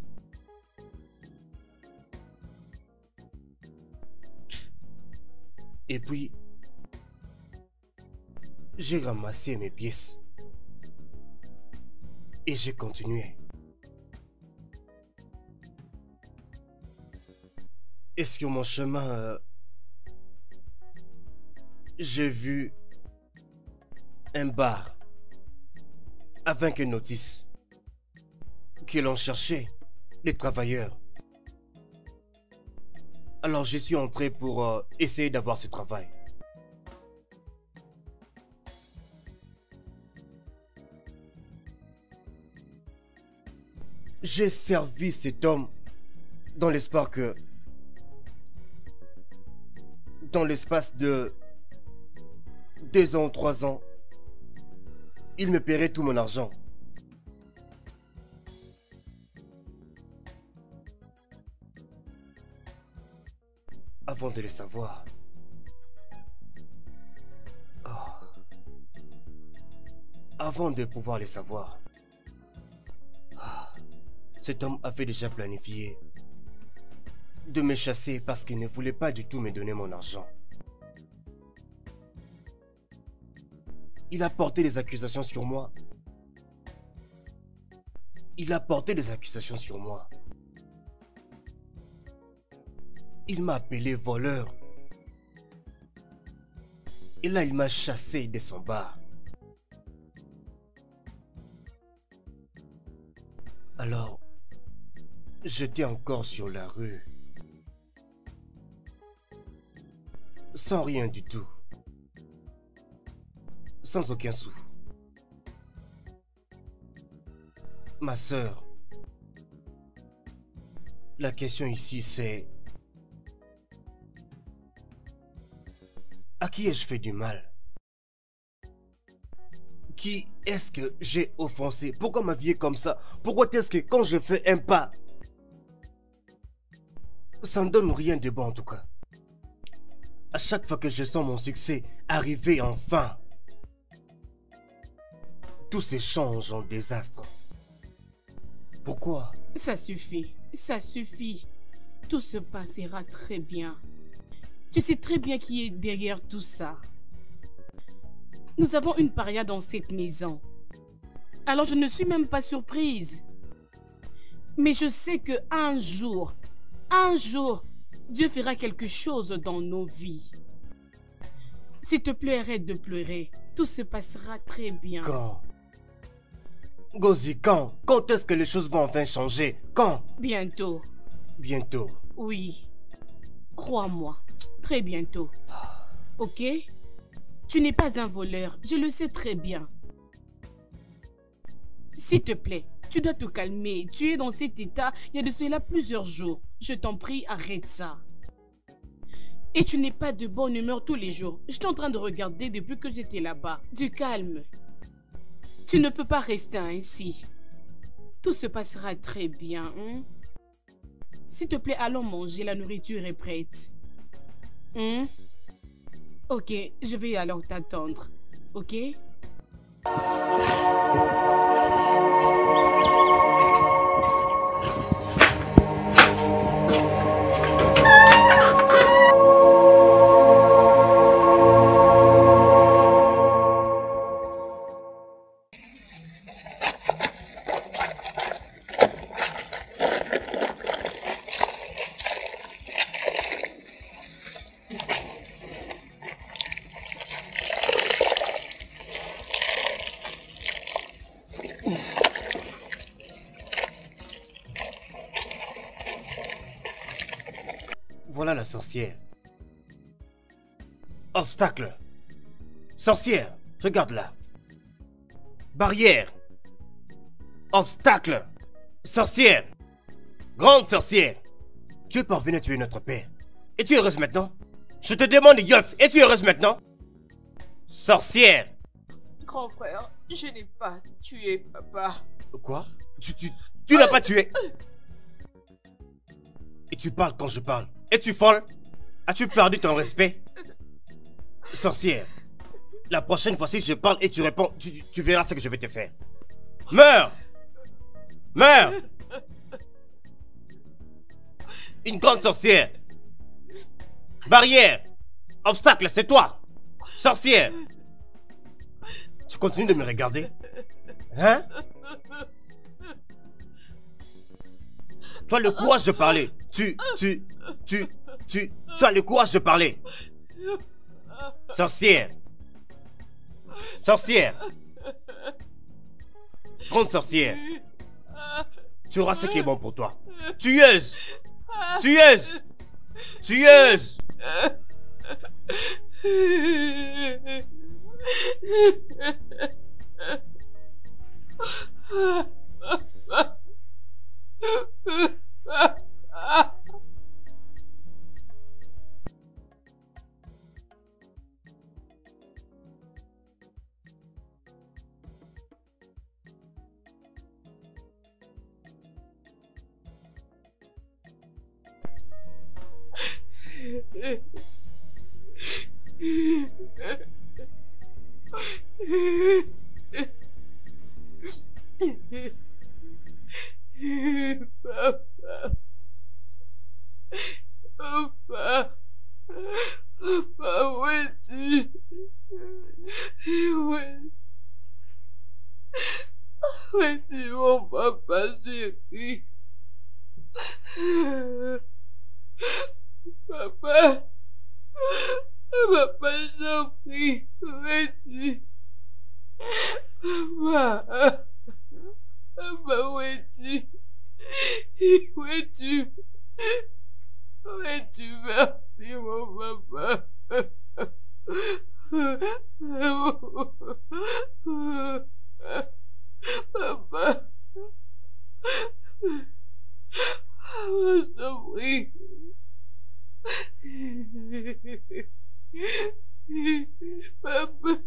Et puis, J'ai ramassé mes pièces. Et j'ai continué. Et sur mon chemin, euh, j'ai vu un bar avec une notice que l'on cherchait des travailleurs. Alors je suis entré pour euh, essayer d'avoir ce travail. J'ai servi cet homme dans l'espoir que dans l'espace de deux ans, trois ans, il me paierait tout mon argent. Avant de le savoir. Oh. Avant de pouvoir le savoir. Ah. Cet homme avait déjà planifié de me chasser parce qu'il ne voulait pas du tout me donner mon argent. Il a porté des accusations sur moi. Il a porté des accusations sur moi. Il m'a appelé voleur. Et là, il m'a chassé de son bar. Alors, j'étais encore sur la rue. Sans rien du tout. Sans aucun sou. Ma sœur, la question ici c'est... À qui ai-je fait du mal? Qui est-ce que j'ai offensé? Pourquoi ma vie est comme ça? Pourquoi est-ce que quand je fais un pas, ça ne donne rien de bon en tout cas? À chaque fois que je sens mon succès arriver enfin, tout s'échange en désastre. Pourquoi? Ça suffit, ça suffit. Tout se passera très bien. Tu sais très bien qui est derrière tout ça. Nous avons une paria dans cette maison. Alors je ne suis même pas surprise. Mais je sais que un jour, un jour, Dieu fera quelque chose dans nos vies. S'il te plaît, arrête de pleurer. Tout se passera très bien. Quand? Gozi, quand Quand est-ce que les choses vont enfin changer? Quand? Bientôt. Bientôt. Oui. Crois-moi. Très bientôt. Ok? Tu n'es pas un voleur. Je le sais très bien. S'il te plaît, tu dois te calmer. Tu es dans cet état il y a de cela plusieurs jours. Je t'en prie, arrête ça. Et tu n'es pas de bonne humeur tous les jours. Je suis en train de regarder depuis que j'étais là-bas. Du calme. Tu ne peux pas rester ainsi. Tout se passera très bien. hein? S'il te plaît, allons manger. La nourriture est prête. Hein? Ok, je vais alors t'attendre. Ok? Obstacle. Sorcière, regarde là. Barrière. Obstacle. Sorcière. Grande sorcière. Tu es parvenue à tuer notre père. Et tu es heureuse maintenant? Je te demande, idiote, es-tu heureuse maintenant? Sorcière. Grand frère, je n'ai pas tué papa. Quoi? Tu, tu, tu n'as pas tué? Et tu parles quand je parle. Es-tu folle? As-tu perdu ton respect? Sorcière, la prochaine fois si je parle et tu réponds, tu, verras ce que je vais te faire. Meurs! Meurs! Une grande sorcière! Barrière! Obstacle, c'est toi! Sorcière! Tu continues de me regarder? Hein? Tu as le courage de parler. Tu, tu, tu, tu, tu as le courage de parler. Sorcière. Sorcière. Grande sorcière. Tu auras ce qui est bon pour toi. Tueuse. Tueuse. Tueuse. Papa. Papa. Papa, où es-tu? Où es- Où es-tu, mon papa chéri? Papa. Papa, j'en prie, où es-tu? Papa. Papa.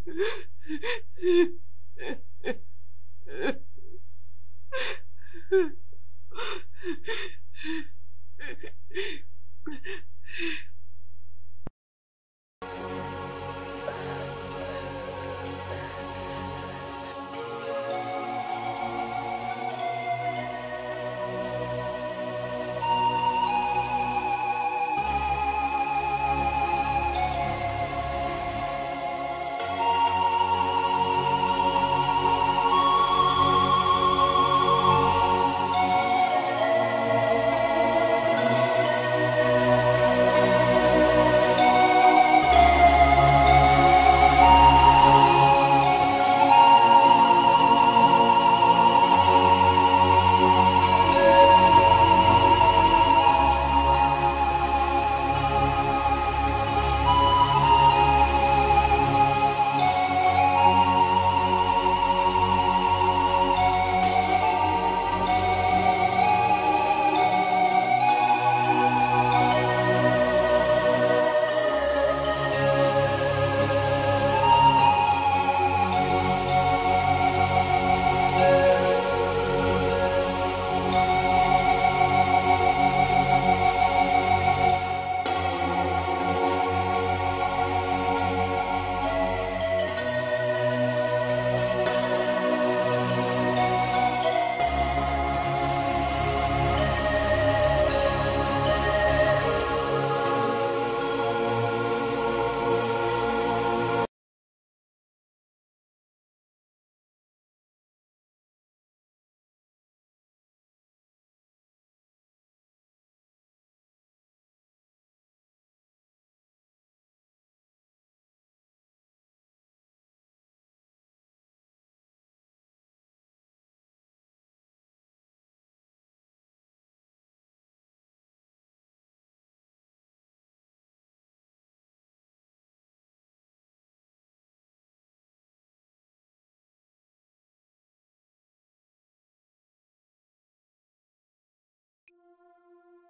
Thank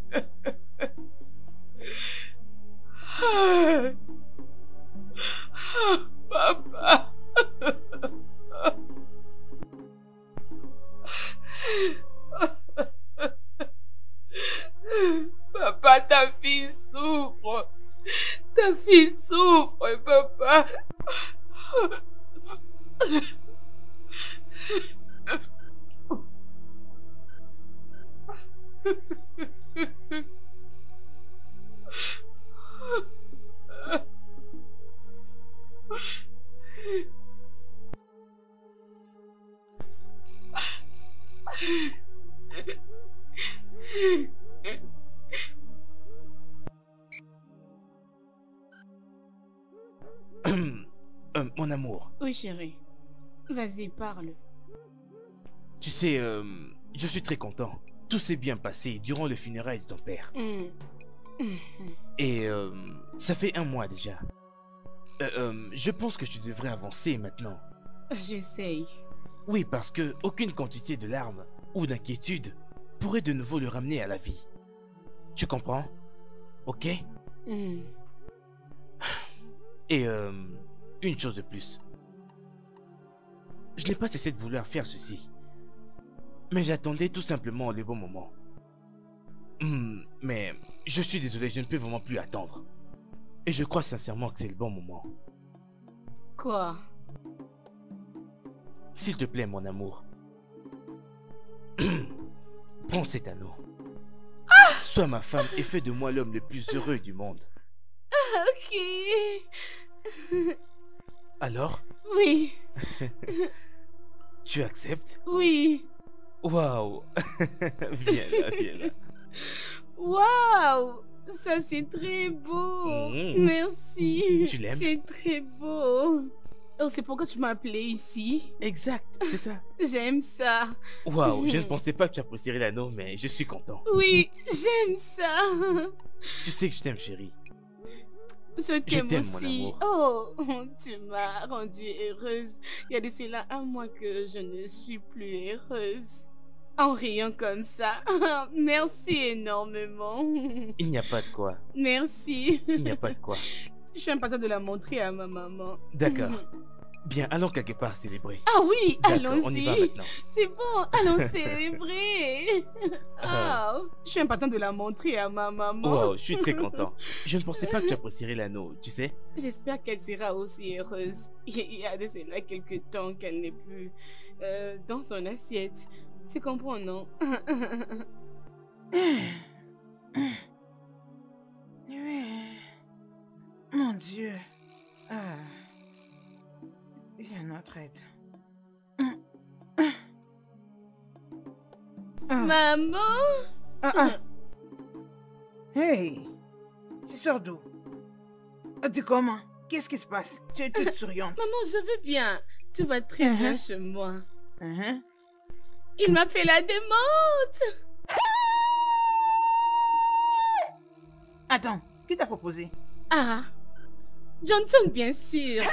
chérie. Vas-y, parle. tu sais, euh, je suis très content. Tout s'est bien passé durant le funérail de ton père. Hmm. Mhm. Et euh, ça fait un mois déjà. Euh, euh, je pense que tu devrais avancer maintenant. J'essaye. Oui, parce que aucune quantité de larmes ou d'inquiétude pourrait de nouveau le ramener à la vie. Tu comprends? Ok? Hmm. Et euh, une chose de plus. Je n'ai pas cessé de vouloir faire ceci. Mais j'attendais tout simplement le bon moment. Hmm, mais je suis désolé, je ne peux vraiment plus attendre. Et je crois sincèrement que c'est le bon moment. Quoi? S'il te plaît, mon amour. Prends cet anneau. Sois ma femme et fais de moi l'homme le plus heureux du monde. Ok. Alors, Oui, tu acceptes? Oui. Waouh Viens là, viens là. Waouh Ça, c'est très beau. Mhm. Merci. Tu l'aimes? C'est très beau. Oh, c'est pourquoi tu m'as appelé ici? Exact, c'est ça. J'aime ça. Waouh, je ne pensais pas que tu apprécierais l'anneau, mais je suis content. Oui, j'aime ça. Tu sais que je t'aime, chérie. Je t'aime aussi. Oh, tu m'as rendue heureuse. Il y a de cela un mois que je ne suis plus heureuse. En riant comme ça. Merci énormément. Il n'y a pas de quoi. Merci. Il n'y a pas de quoi. Je suis impatiente de la montrer à ma maman. D'accord. Bien, allons quelque part célébrer. Ah oui, D'accord, on y va allons-y. maintenant. C'est bon, allons célébrer. Ah, je suis impatiente de la montrer à ma maman. Wow, je suis très content. Je ne pensais pas que tu apprécierais l'anneau, tu sais. J'espère qu'elle sera aussi heureuse. Il y a de cela quelques temps qu'elle n'est plus euh, dans son assiette. Tu comprends, non? Oui. Mon Dieu. Ah. Viens notre aide. Ah, Maman? Ah, ah. Hey, tu sors d'où? Ah, Tu comment? Qu'est-ce qui se passe? Tu es toute souriante. Maman, je vais bien. Tout va très Mhm. bien chez moi. Hein? Il m'a fait la demande. Attends, qui t'a proposé? Ah, Johnson, bien sûr.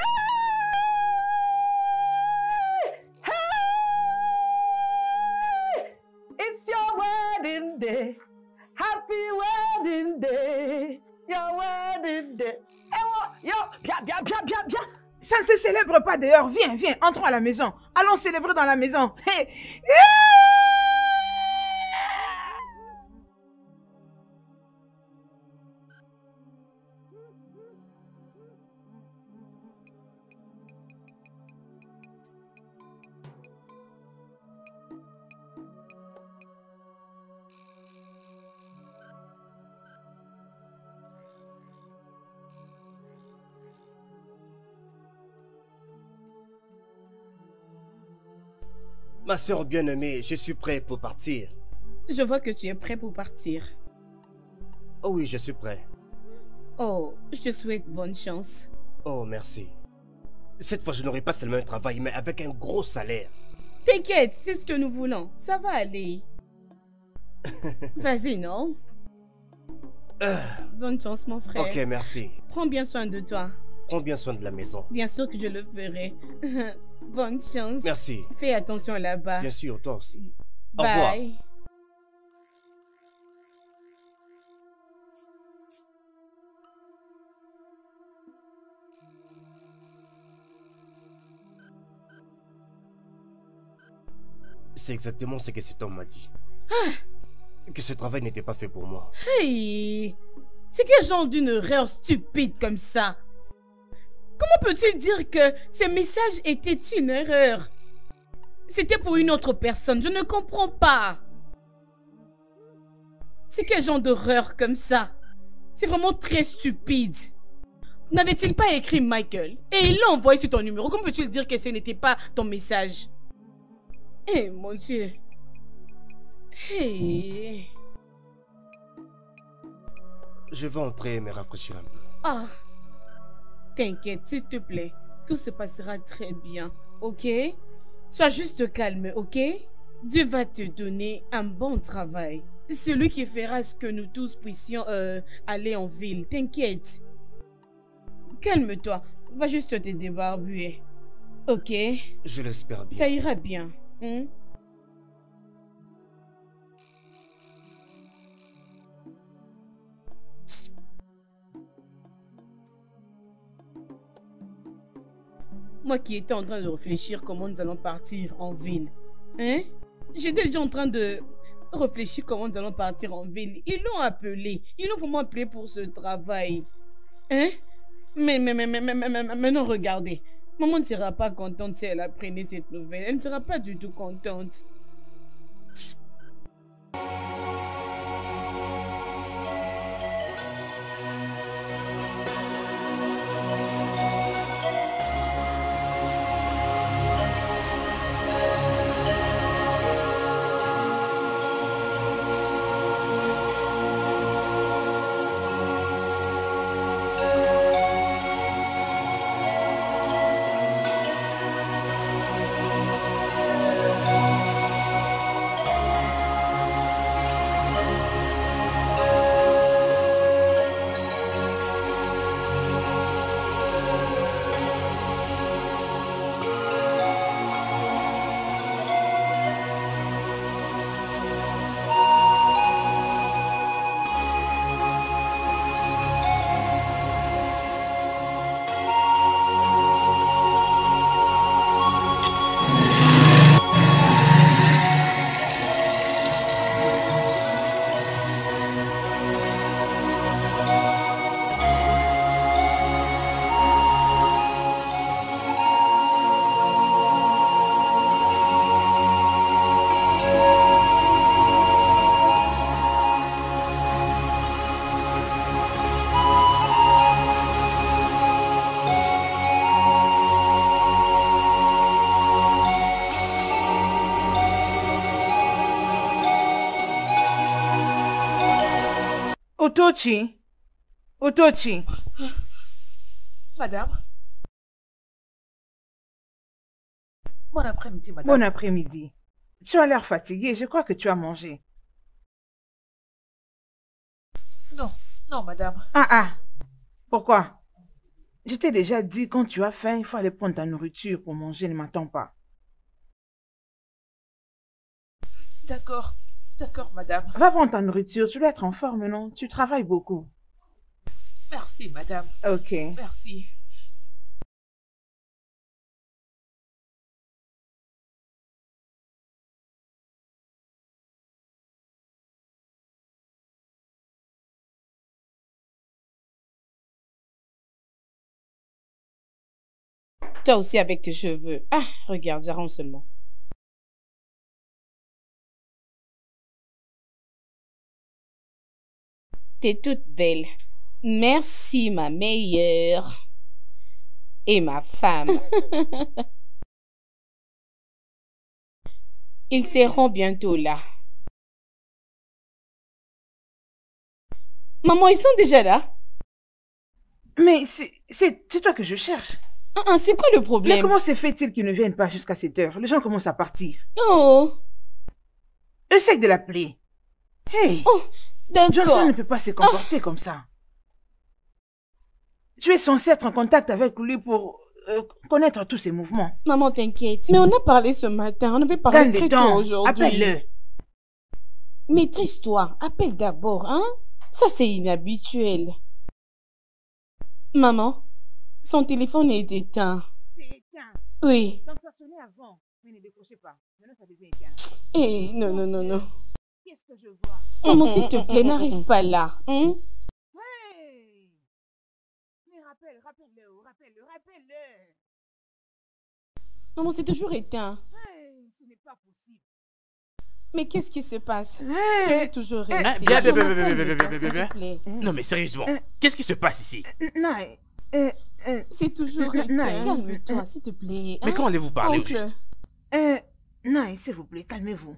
Bien, bien, bien. Ça ne se célèbre pas dehors. Viens, viens, entrons à la maison. Allons célébrer dans la maison. Hey. Ma soeur bien-aimée, je suis prêt pour partir. Je vois que tu es prêt pour partir. Oh oui, je suis prêt. Oh, je te souhaite bonne chance. Oh, merci. Cette fois, je n'aurai pas seulement un travail, mais avec un gros salaire. T'inquiète, c'est ce que nous voulons. Ça va aller. Vas-y, non? Bonne chance, mon frère. Ok, merci. Prends bien soin de toi. Prends bien soin de la maison. Bien sûr que je le ferai. Bonne chance. Merci. Fais attention là-bas. Bien sûr, toi aussi. Au revoir. Bye. C'est exactement ce que cet homme m'a dit. Que ce travail n'était pas fait pour moi. Hey C'est quel genre d'une erreur stupide comme ça? Comment peux-tu dire que ces messages étaient une erreur? C'était pour une autre personne, je ne comprends pas. C'est quel genre d'erreur comme ça? C'est vraiment très stupide. N'avait-il pas écrit Michael? Et il l'a envoyé sur ton numéro. Comment peux-tu dire que ce n'était pas ton message? Eh mon Dieu. Hey. Je vais entrer et me rafraîchir un peu. Ah, t'inquiète, s'il te plaît. Tout se passera très bien, ok? Sois juste calme, ok? Dieu va te donner un bon travail. Celui qui fera ce que nous tous puissions euh, aller en ville. T'inquiète. Calme-toi. Va juste te débarbuer. Ok? Je l'espère bien. Ça ira bien. hein? Moi qui étais en train de réfléchir comment nous allons partir en ville. Hein? J'étais déjà en train de réfléchir comment nous allons partir en ville. Ils l'ont appelé. Ils l'ont vraiment appelé pour ce travail. Hein? Mais, mais, mais, mais, mais, mais, mais, non, regardez. Maman ne sera pas contente si elle apprenait cette nouvelle. Elle ne sera pas du tout contente. Otochi Otochi Madame Bon après-midi, madame. Bon après-midi. Tu as l'air fatigué, je crois que tu as mangé. Non, non, madame. Ah ah Pourquoi? Je t'ai déjà dit, quand tu as faim, il faut aller prendre ta nourriture pour manger, ne m'attends pas. D'accord, d'accord, madame. Va prendre ta nourriture, tu dois être en forme, non? Tu travailles beaucoup. Merci, madame. Ok. Merci. Toi aussi avec tes cheveux. Ah, regarde, j'arrange seulement. T'es toute belle. Merci, ma meilleure. Et ma femme. Ils seront bientôt là. Maman, ils sont déjà là? Mais c'est toi que je cherche. Ah, ah, c'est quoi le Mais problème comment se fait-il qu'ils ne viennent pas jusqu'à cette heure? Les gens commencent à partir. Oh, Essaye de l'appeler. Hey, d'accord. Johnson ne peut pas se comporter comme ça. Tu es censé être en contact avec lui pour euh, connaître tous ses mouvements. Maman, t'inquiète. Mais on a parlé ce matin. On avait parlé Gagne très tôt aujourd'hui. Appelle-le. Maîtrise-toi. Appelle d'abord, hein Ça, c'est inhabituel. Maman, son téléphone est éteint. C'est éteint. Oui. Donc ça sonnait avant, mais ne décrochez pas. Maintenant ça devient éteint. Eh, non, non, non, non. Qu'est-ce que je vois? Maman, s'il te plaît, n'arrive pas là. Hein? Hey Mais rappelle, rappelle-le, rappelle-le, rappelle-le. Maman, c'est toujours éteint. Hey, ce n'est pas possible. Mais qu'est-ce qui se passe? Tu Hey, es toujours resté. bien, bien, bien, bien, bien. Non, mais sérieusement, Euh. qu'est-ce qui se passe ici? non, euh, euh, C'est toujours Non, éteint. non. Calme-toi, s'il te plaît. Mais hein? quand allez-vous parler au juste? Non, s'il vous plaît, calmez-vous.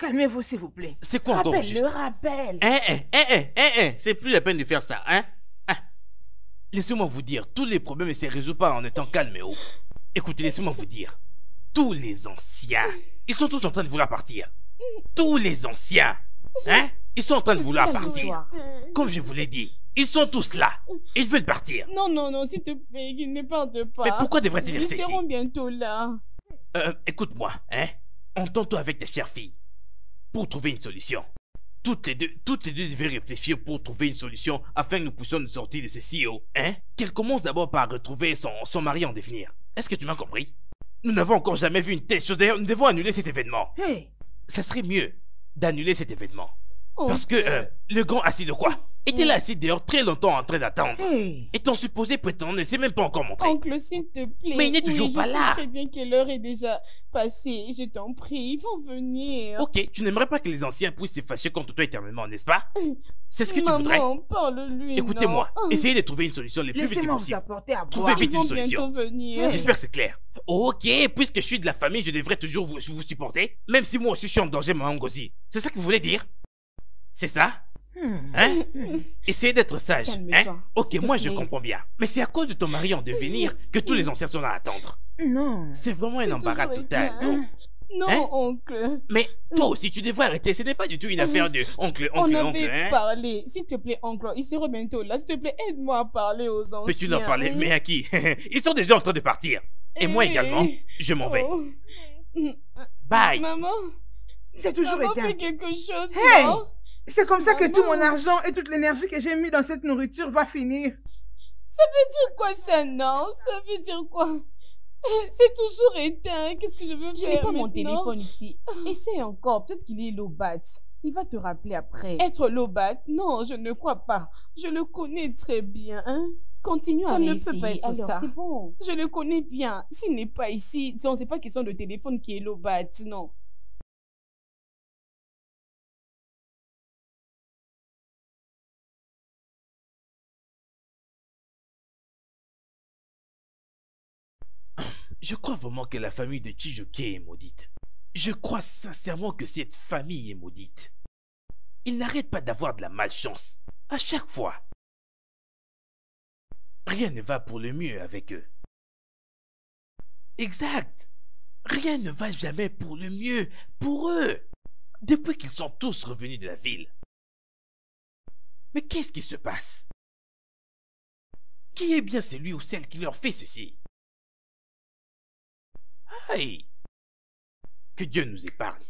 Calmez-vous, s'il vous plaît. C'est quoi encore juste? Rappelle-le, rappelle. Hein, hein, hein, hein, hein, hein, c'est plus la peine de faire ça, hein, hein. Laissez-moi vous dire, tous les problèmes ne se résolvent pas en étant calme et haut. Écoutez, laissez-moi vous dire, tous les anciens, ils sont tous en train de vouloir partir. Tous les anciens, hein, ils sont en train de vouloir partir. Comme je vous l'ai dit, ils sont tous là. Ils veulent partir. Non, non, non, s'il te plaît, qu'il ne parte pas. Mais pourquoi devrait-il Ils rester ici? seront bientôt là. Euh, écoute-moi, hein. Entends-toi avec ta chère fille. Pour trouver une solution. Toutes les deux, toutes les deux devaient réfléchir pour trouver une solution afin que nous puissions nous sortir de ce CEO, hein? Qu'elle commence d'abord par retrouver son, son mari en définir. Est-ce que tu m'as compris? Nous n'avons encore jamais vu une telle chose. D'ailleurs, nous devons annuler cet événement. Hey, Ça serait mieux d'annuler cet événement. Oh, Parce que euh, le grand assis de quoi? Était là assis dehors très longtemps en train d'attendre. hey. Et ton supposé prétendant ne s'est même pas encore montré. Oncle, s'il te plaît. Mais il n'est toujours Oui, pas je là. sais très bien que l'heure est déjà passée. Je t'en prie, ils vont venir. Ok, tu n'aimerais pas que les anciens puissent se fâcher contre toi éternellement, n'est-ce pas? C'est ce que tu voudrais Maman, parle-lui. Écoutez-moi, essayez de trouver une solution le plus vite possible. apporter à Trouvez. Ils vite vont une solution. venir. J'espère que c'est clair. Ok, puisque je suis de la famille, je devrais toujours vous, vous supporter, même si moi aussi je suis en danger, maman Ngozi. C'est ça que vous voulez dire? C'est ça? Hein? Essayez d'être sage. Hein? Ok, moi je comprends bien. Mais c'est à cause de ton mari en devenir que tous les anciens sont là à attendre. Non. C'est vraiment un embarras total. éteint. non Non, Hein? oncle. Mais toi aussi, tu devrais arrêter. Ce n'est pas du tout une affaire de oncle, On oncle, avait oncle, hein? parlé. S'il te plaît, oncle, ils seront bientôt là. S'il te plaît, aide-moi à parler aux anciens. Peux-tu leur parler? Mais à qui? Ils sont déjà en train de partir. Et moi Eh. également, je m'en vais. Oh. Bye. Maman, C'est toujours maman éteint. fait quelque chose, Hey non? C'est comme ça que tout mon argent et toute l'énergie que j'ai mis dans cette nourriture va finir. Ça veut dire quoi ça, non? Ça veut dire quoi? C'est toujours éteint. Qu'est-ce que je veux Je faire n'ai pas mon téléphone ici. Essaye encore. Peut-être qu'il est lobat. Il va te rappeler après. Être Lobat? Non, je ne crois pas. Je le connais très bien. Hein? Continue à Ça ne peut pas être Alors, ça. c'est bon. Je le connais bien. S'il n'est pas ici, on ne sait pas question de téléphone qui est Lobat, non. Je crois vraiment que la famille de Chijoke est maudite. Je crois sincèrement que cette famille est maudite. Ils n'arrêtent pas d'avoir de la malchance. À chaque fois. Rien ne va pour le mieux avec eux. Exact. Rien ne va jamais pour le mieux pour eux. Depuis qu'ils sont tous revenus de la ville. Mais qu'est-ce qui se passe? Qui est bien celui ou celle qui leur fait ceci? Aïe Que Dieu nous épargne.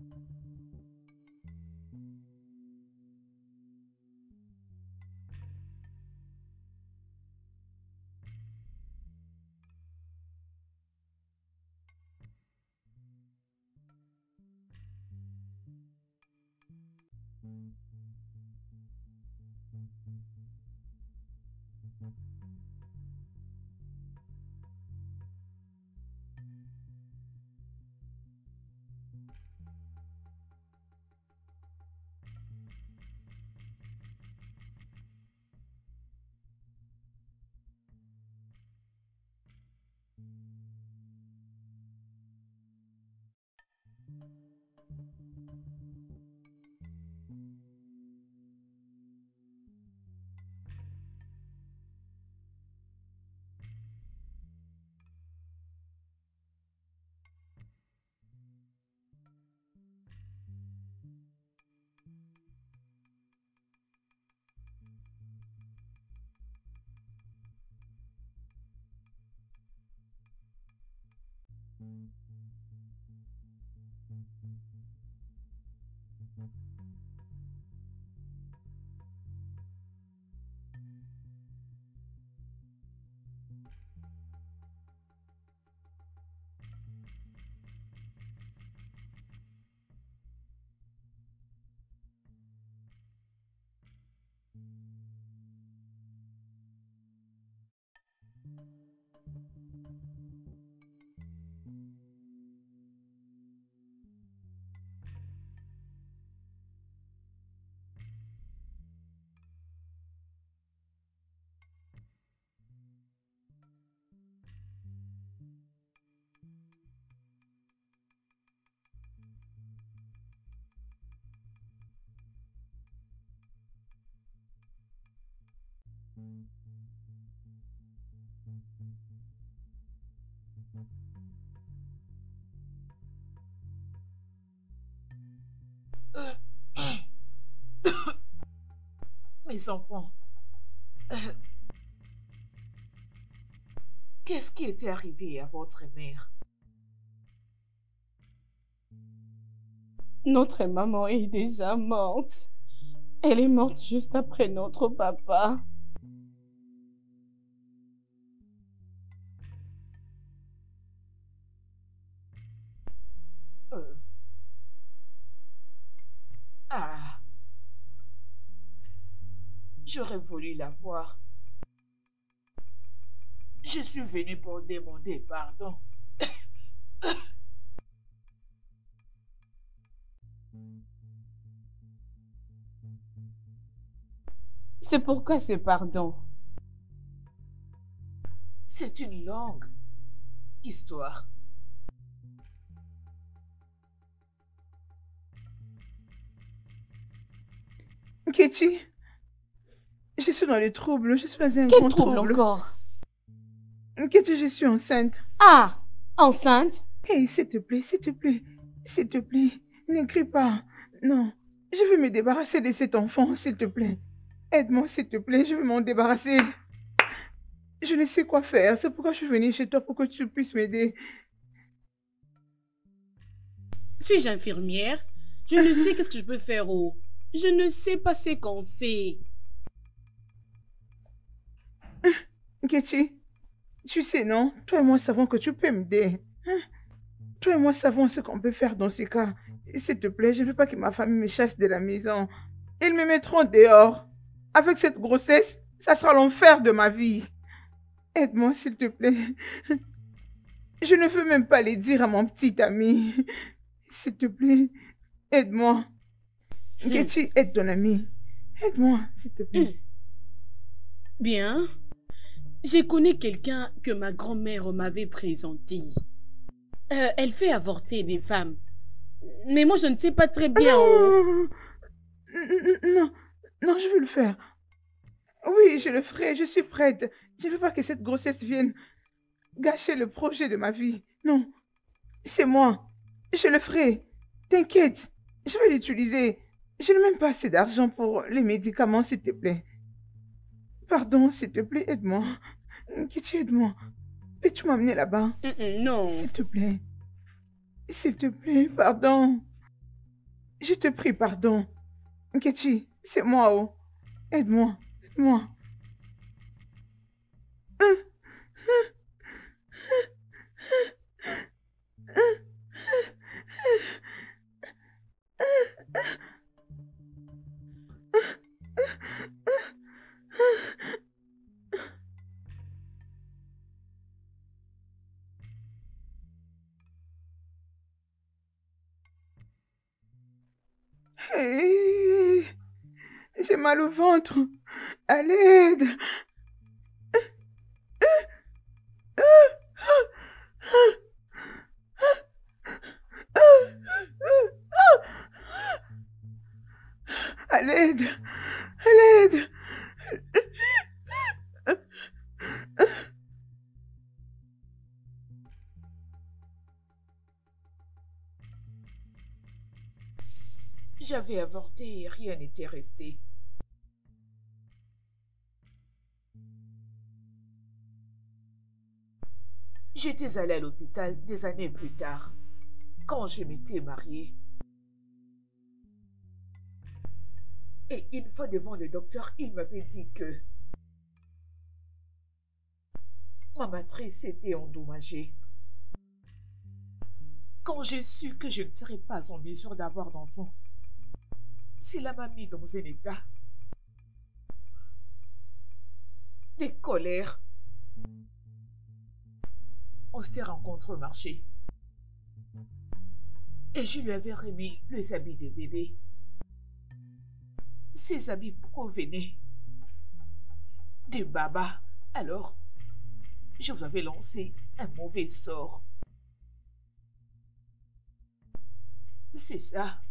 Thank you. Thank you. Mes enfants, qu'est-ce qui était arrivé à votre mère? Notre maman est déjà morte. Elle est morte juste après notre papa. J'aurais voulu la voir. Je suis venu pour demander pardon. C'est pourquoi ce pardon? C'est une longue histoire. Je suis dans le trouble. Je suis dans un Quel trouble trouble. encore? Ketty, je suis enceinte? Ah Enceinte? Hey, s'il te plaît, s'il te plaît, s'il te plaît, n'écris pas. Non, je veux me débarrasser de cet enfant, s'il te plaît. Aide-moi, s'il te plaît, je veux m'en débarrasser. Je ne sais quoi faire, c'est pourquoi je suis venue chez toi pour que tu puisses m'aider. Suis-je infirmière? Je ne sais qu'est-ce que je peux faire. Oh. Je ne sais pas ce qu'on fait. Ketty, tu sais, non? Toi et moi savons que tu peux m'aider. Hein? Toi et moi savons ce qu'on peut faire dans ces cas. S'il te plaît, je ne veux pas que ma famille me chasse de la maison. Ils me mettront dehors. Avec cette grossesse, ça sera l'enfer de ma vie. Aide-moi, s'il te plaît. Je ne veux même pas les dire à mon petit ami. S'il te plaît, aide-moi. Ketty, aide ton ami. Aide-moi, s'il te plaît. Bien. J'ai connu quelqu'un que ma grand-mère m'avait présenté. Euh, elle fait avorter des femmes. Mais moi, je ne sais pas très bien. oh. N- n- Non, non, je veux le faire. Oui, je le ferai, je suis prête. Je ne veux pas que cette grossesse vienne gâcher le projet de ma vie. Non, c'est moi. Je le ferai. T'inquiète, je vais l'utiliser. Je n'ai même pas assez d'argent pour les médicaments, s'il te plaît. Pardon, s'il te plaît, aide-moi. Kitty, aide-moi. Peux-tu m'amener là-bas? Mm, mm, Non. S'il te plaît. S'il te plaît, pardon. Je te prie, pardon. Ketchi, c'est moi, oh. Aide-moi, aide-moi. Mal ventre. À l'aide. À l'aide. À l'aide. J'avais avorté et rien n'était resté. J'étais allée à l'hôpital des années plus tard, quand je m'étais mariée. Et une fois devant le docteur, il m'avait dit que ma matrice était endommagée. Quand j'ai su que je ne serais pas en mesure d'avoir d'enfant, cela m'a mis dans un état de colère. On s'était rencontrés au marché. Et je lui avais remis les habits de bébé. Ces habits provenaient de Baba. Alors, je vous avais lancé un mauvais sort. C'est ça.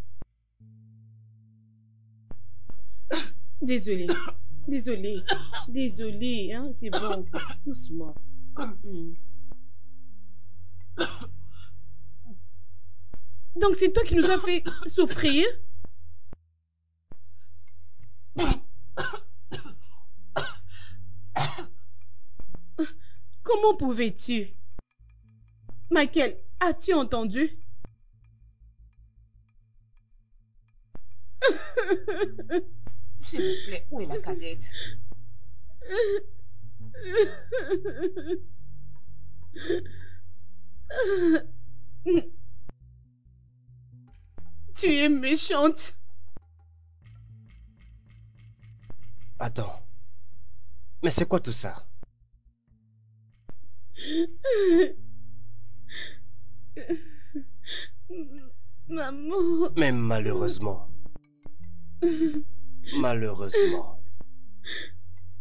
Désolée. Désolée. Désolée, hein, c'est bon. Doucement. Mm. Donc c'est toi qui nous as fait souffrir. Comment pouvais-tu? Michael, as-tu entendu? S'il vous plaît, où est la cadette? Tu es méchante. Attends. Mais c'est quoi tout ça? Maman. Mais malheureusement. Malheureusement.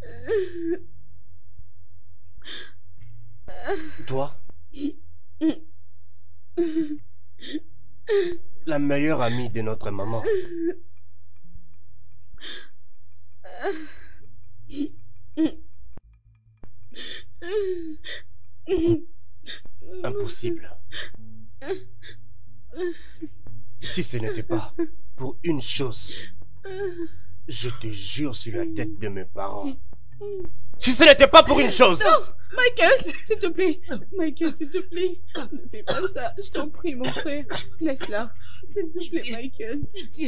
Toi? La meilleure amie de notre maman. Impossible. Si ce n'était pas pour une chose, je te jure sur la tête de mes parents. Si ce n'était pas pour une chose, Michael, s'il te plaît. Michael, s'il te plaît. Ne fais pas ça. Je t'en prie, mon frère. Laisse-la. S'il te plaît, Michael.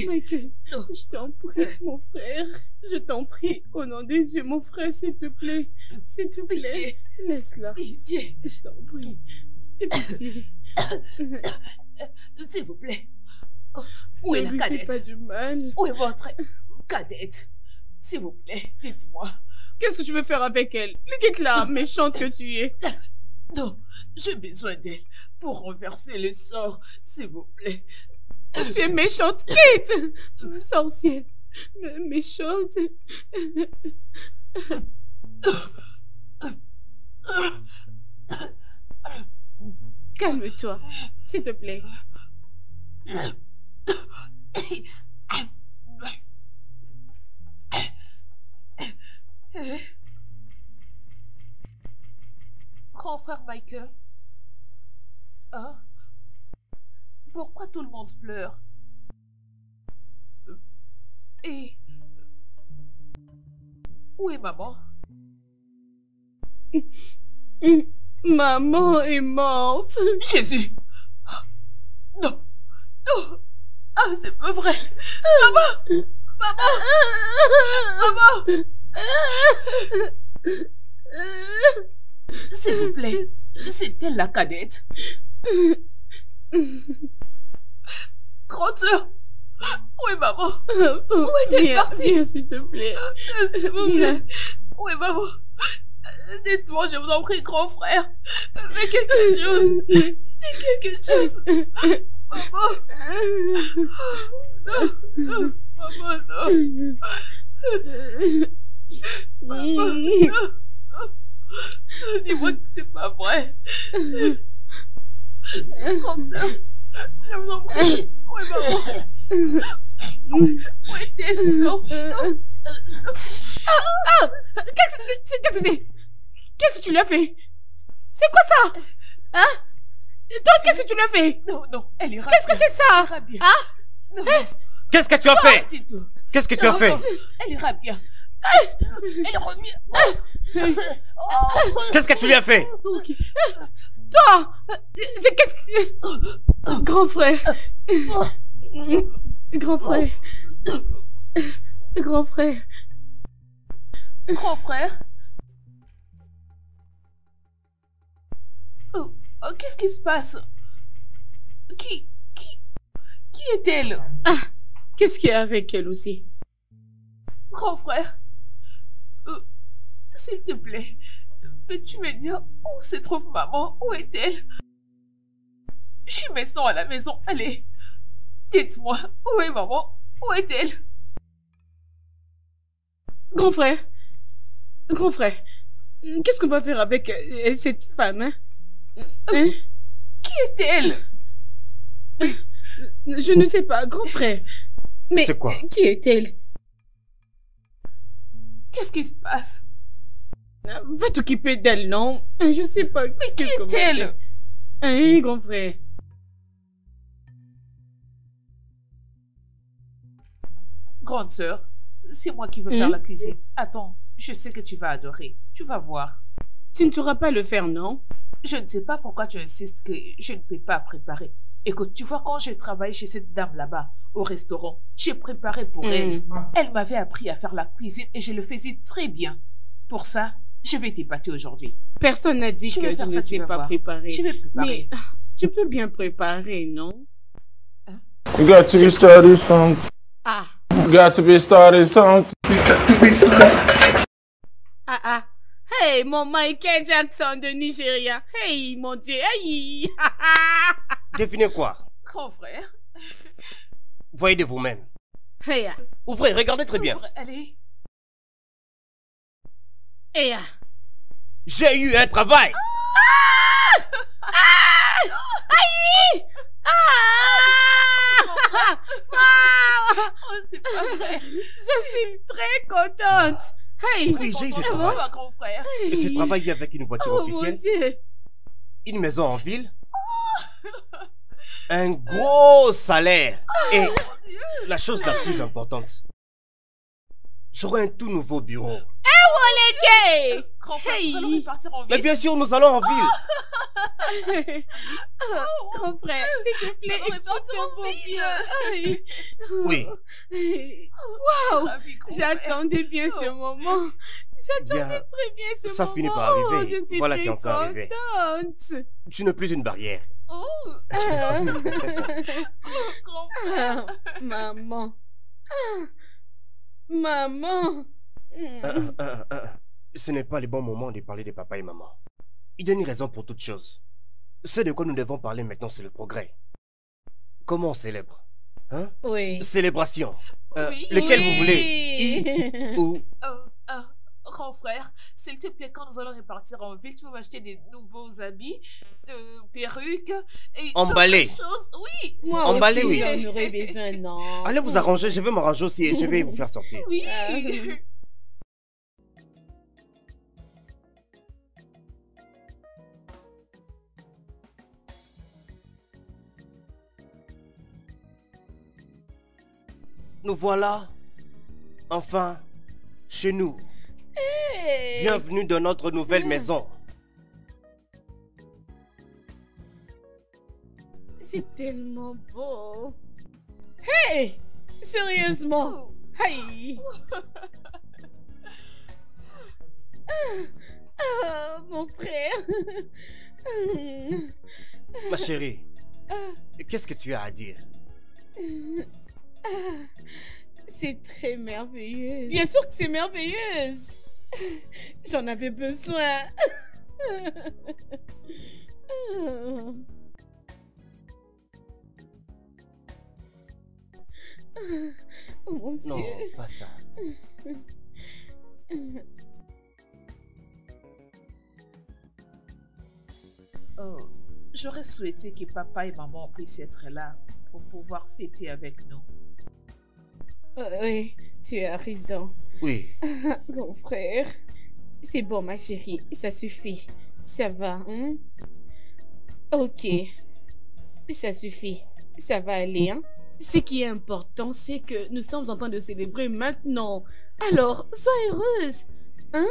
Michael, je t'en prie, mon frère. Je t'en prie, au nom des yeux, mon frère, s'il te plaît. S'il te plaît. Laisse-la. Je t'en prie. Et pitié. S'il vous plaît. Où est la cadette? pas du mal. Où est votre cadette? S'il vous plaît, dites-moi. Qu'est-ce que tu veux faire avec elle? Quitte-la, méchante que tu es. Non, j'ai besoin d'elle pour renverser le sort, s'il vous plaît. Tu es méchante, quitte Sorcière. Méchante. Calme-toi, s'il te plaît. Euh. Grand frère Michael. Hein? Pourquoi tout le monde pleure? Euh, et... Où est maman? Maman est morte. Jésus. Non. Non. Ah, c'est pas vrai. Maman. Maman. Maman. S'il vous plaît, elle la cadette? Grande sœur! Où est maman? Où est-elle partie? viens, s'il te plaît. S'il vous plaît. Où est maman? Dites-moi, je vous en prie, grand frère. Fais quelque chose. Dis quelque chose. Maman. Non, non. Maman, non. Maman, non. Dis-moi que c'est pas vrai. Grande sœur, je vous en prie. Où est maman? Où est-elle? Non, non. Ah Qu'est-ce que c'est Qu'est-ce que c'est? Qu'est-ce que tu lui as fait? C'est quoi ça? Hein? Toi, qu'est-ce que tu lui as fait? Non, non, elle ira Qu'est-ce que c'est ça? Elle ira bien. Hein? Qu'est-ce que tu as fait? du tout. Qu'est-ce que tu as fait? Elle ira bien. Elle. Qu'est-ce que tu lui as fait. Toi C'est qu'est-ce que... Grand frère. Grand frère. Grand frère. Grand frère. Oh, oh, qu'est-ce qui se passe Qui, qui, qui est-elle Ah, qu'est-ce qu'il y a avec elle aussi Grand frère. Euh, S'il te plaît, peux-tu me dire où se trouve maman? Où est-elle? Je suis maintenant à la maison. Allez, dites-moi, où est maman? Où est-elle? Grand frère. Grand frère. Qu'est-ce qu'on va faire avec euh, cette femme, hein? Hein? Qui est-elle? Je ne sais pas, grand frère. Mais C'est quoi? qui est-elle? Qu'est-ce qui se passe? Va t'occuper d'elle, non? Je sais pas. Mais qui est-elle? Hein, grand frère Grande sœur, c'est moi qui veux faire la cuisine. Attends, je sais que tu vas adorer. Tu vas voir. Tu ne sauras pas le faire, non? Je ne sais pas pourquoi tu insistes que je ne peux pas préparer. Écoute, tu vois, quand j'ai travaillé chez cette dame là-bas, au restaurant, j'ai préparé pour elle. Hmm. Elle m'avait appris à faire la cuisine et je le faisais très bien. Pour ça, je vais t'épater aujourd'hui. Personne n'a dit Je que faire ne sais pas voir. préparer. Je vais préparer. Mais tu peux bien préparer, non? You got to be started something. Ah, You got to be started something. ah, ah. Hey, mon Michael Jackson de Nigeria. Hey, mon Dieu. Hey. Devinez quoi? Grand frère. Voyez de vous-même. hey, ah. Ouvrez, regardez très bien. Allez. Hey, ah. J'ai eu un travail. Ah! Ah! Oh, c'est pas vrai. Je suis très contente. Hey. Oui, j'ai eu ce Content pour travail. toi, grand frère. Et j'ai travaillé avec une voiture Oh mon officielle, Dieu. une maison en ville, un gros salaire et la chose la plus importante, j'aurai un tout nouveau bureau. Oleke. Grand frère, Hey. nous allons repartir en Mais ville. bien sûr, nous allons en ville. Grand frère, s'il te plaît, On ville. bien. Oui, Waouh. Frère. J'attendais bien ce Oh, moment. J'attendais très bien ce Ça moment. finit par arriver. Oh, je suis Voilà, c'est enfin arrivé. tu n'es plus une barrière. Oh, Ah. grand frère. Ah, maman. Ah, maman. Euh, euh, euh, euh, Ce n'est pas le bon moment de parler de papa et maman. Il y a une raison pour toute chose. Ce de quoi nous devons parler maintenant, c'est le progrès. Comment on célèbre Hein? Oui. Célébration. Euh, Oui. lequel Oui. vous voulez? I ou? Euh, euh, grand frère, s'il te plaît, quand nous allons repartir en ville, tu vas m'acheter des nouveaux habits, euh, perruques et Emballés. d'autres choses. Oui. Moi Emballé, aussi, oui. j'en aurais besoin, non. Allez vous arranger, je vais m'arranger aussi et je vais vous faire sortir. Oui. Ah. Nous voilà enfin chez nous. Hey. Bienvenue dans notre nouvelle maison. C'est tellement beau. Hey Sérieusement Aïe Ah, ah, Mon frère Ma chérie, qu'est-ce que tu as à dire? Ah, C'est très merveilleuse. Bien sûr que c'est merveilleuse. J'en avais besoin. Oh mon Non, pas ça. Oh, j'aurais souhaité que papa et maman puissent être là pour pouvoir fêter avec nous. Euh, oui, tu as raison. Oui, Mon frère. C'est bon, ma chérie. Ça suffit. Ça va, hein? Ok. Ça suffit. Ça va aller, hein? Ce qui est important, c'est que nous sommes en train de célébrer maintenant. Alors, sois heureuse. Hein?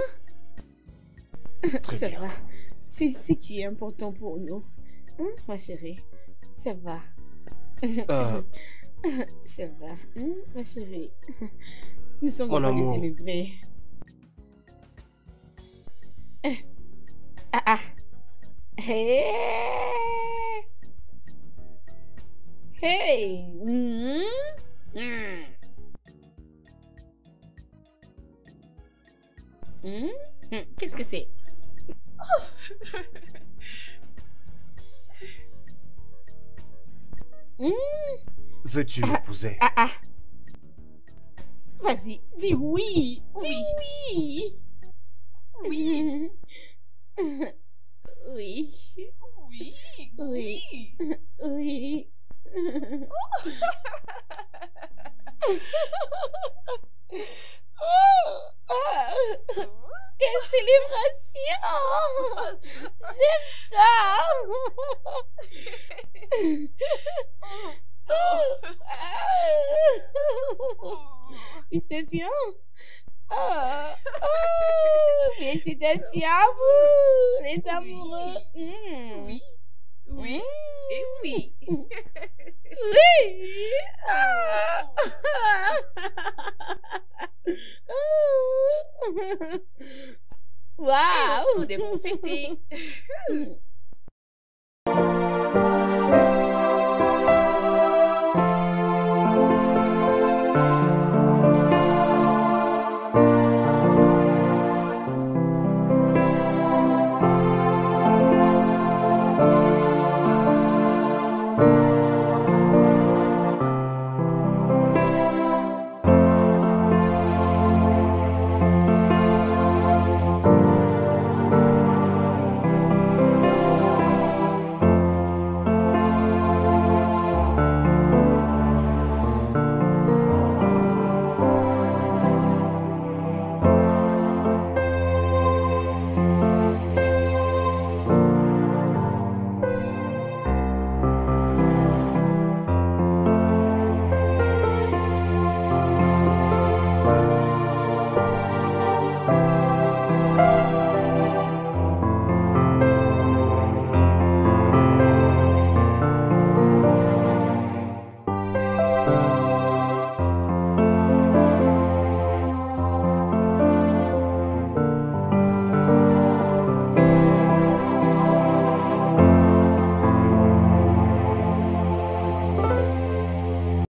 très Ça bien. va. C'est ce qui est important pour nous. Hein, ma chérie? Ça va. Euh, Ça va, hein, ma chérie. Nous sommes en train de célébrer. Ah ah. Hey. Hey. Hmm. Hmm? Hmm, Qu'est-ce que c'est? Hmm. veux-tu m'épouser Ah ah. Vas-y, dis oui. Dis oui. Oui. Oui. Oui, Oui. Oui. Oh, ah, Quelle célébration J'aime ça Félicitations Oh, oh, félicitations à vous, les amoureux Mm. oui, oui, et oui. Oui Ah. Waouh Nous devons fêter.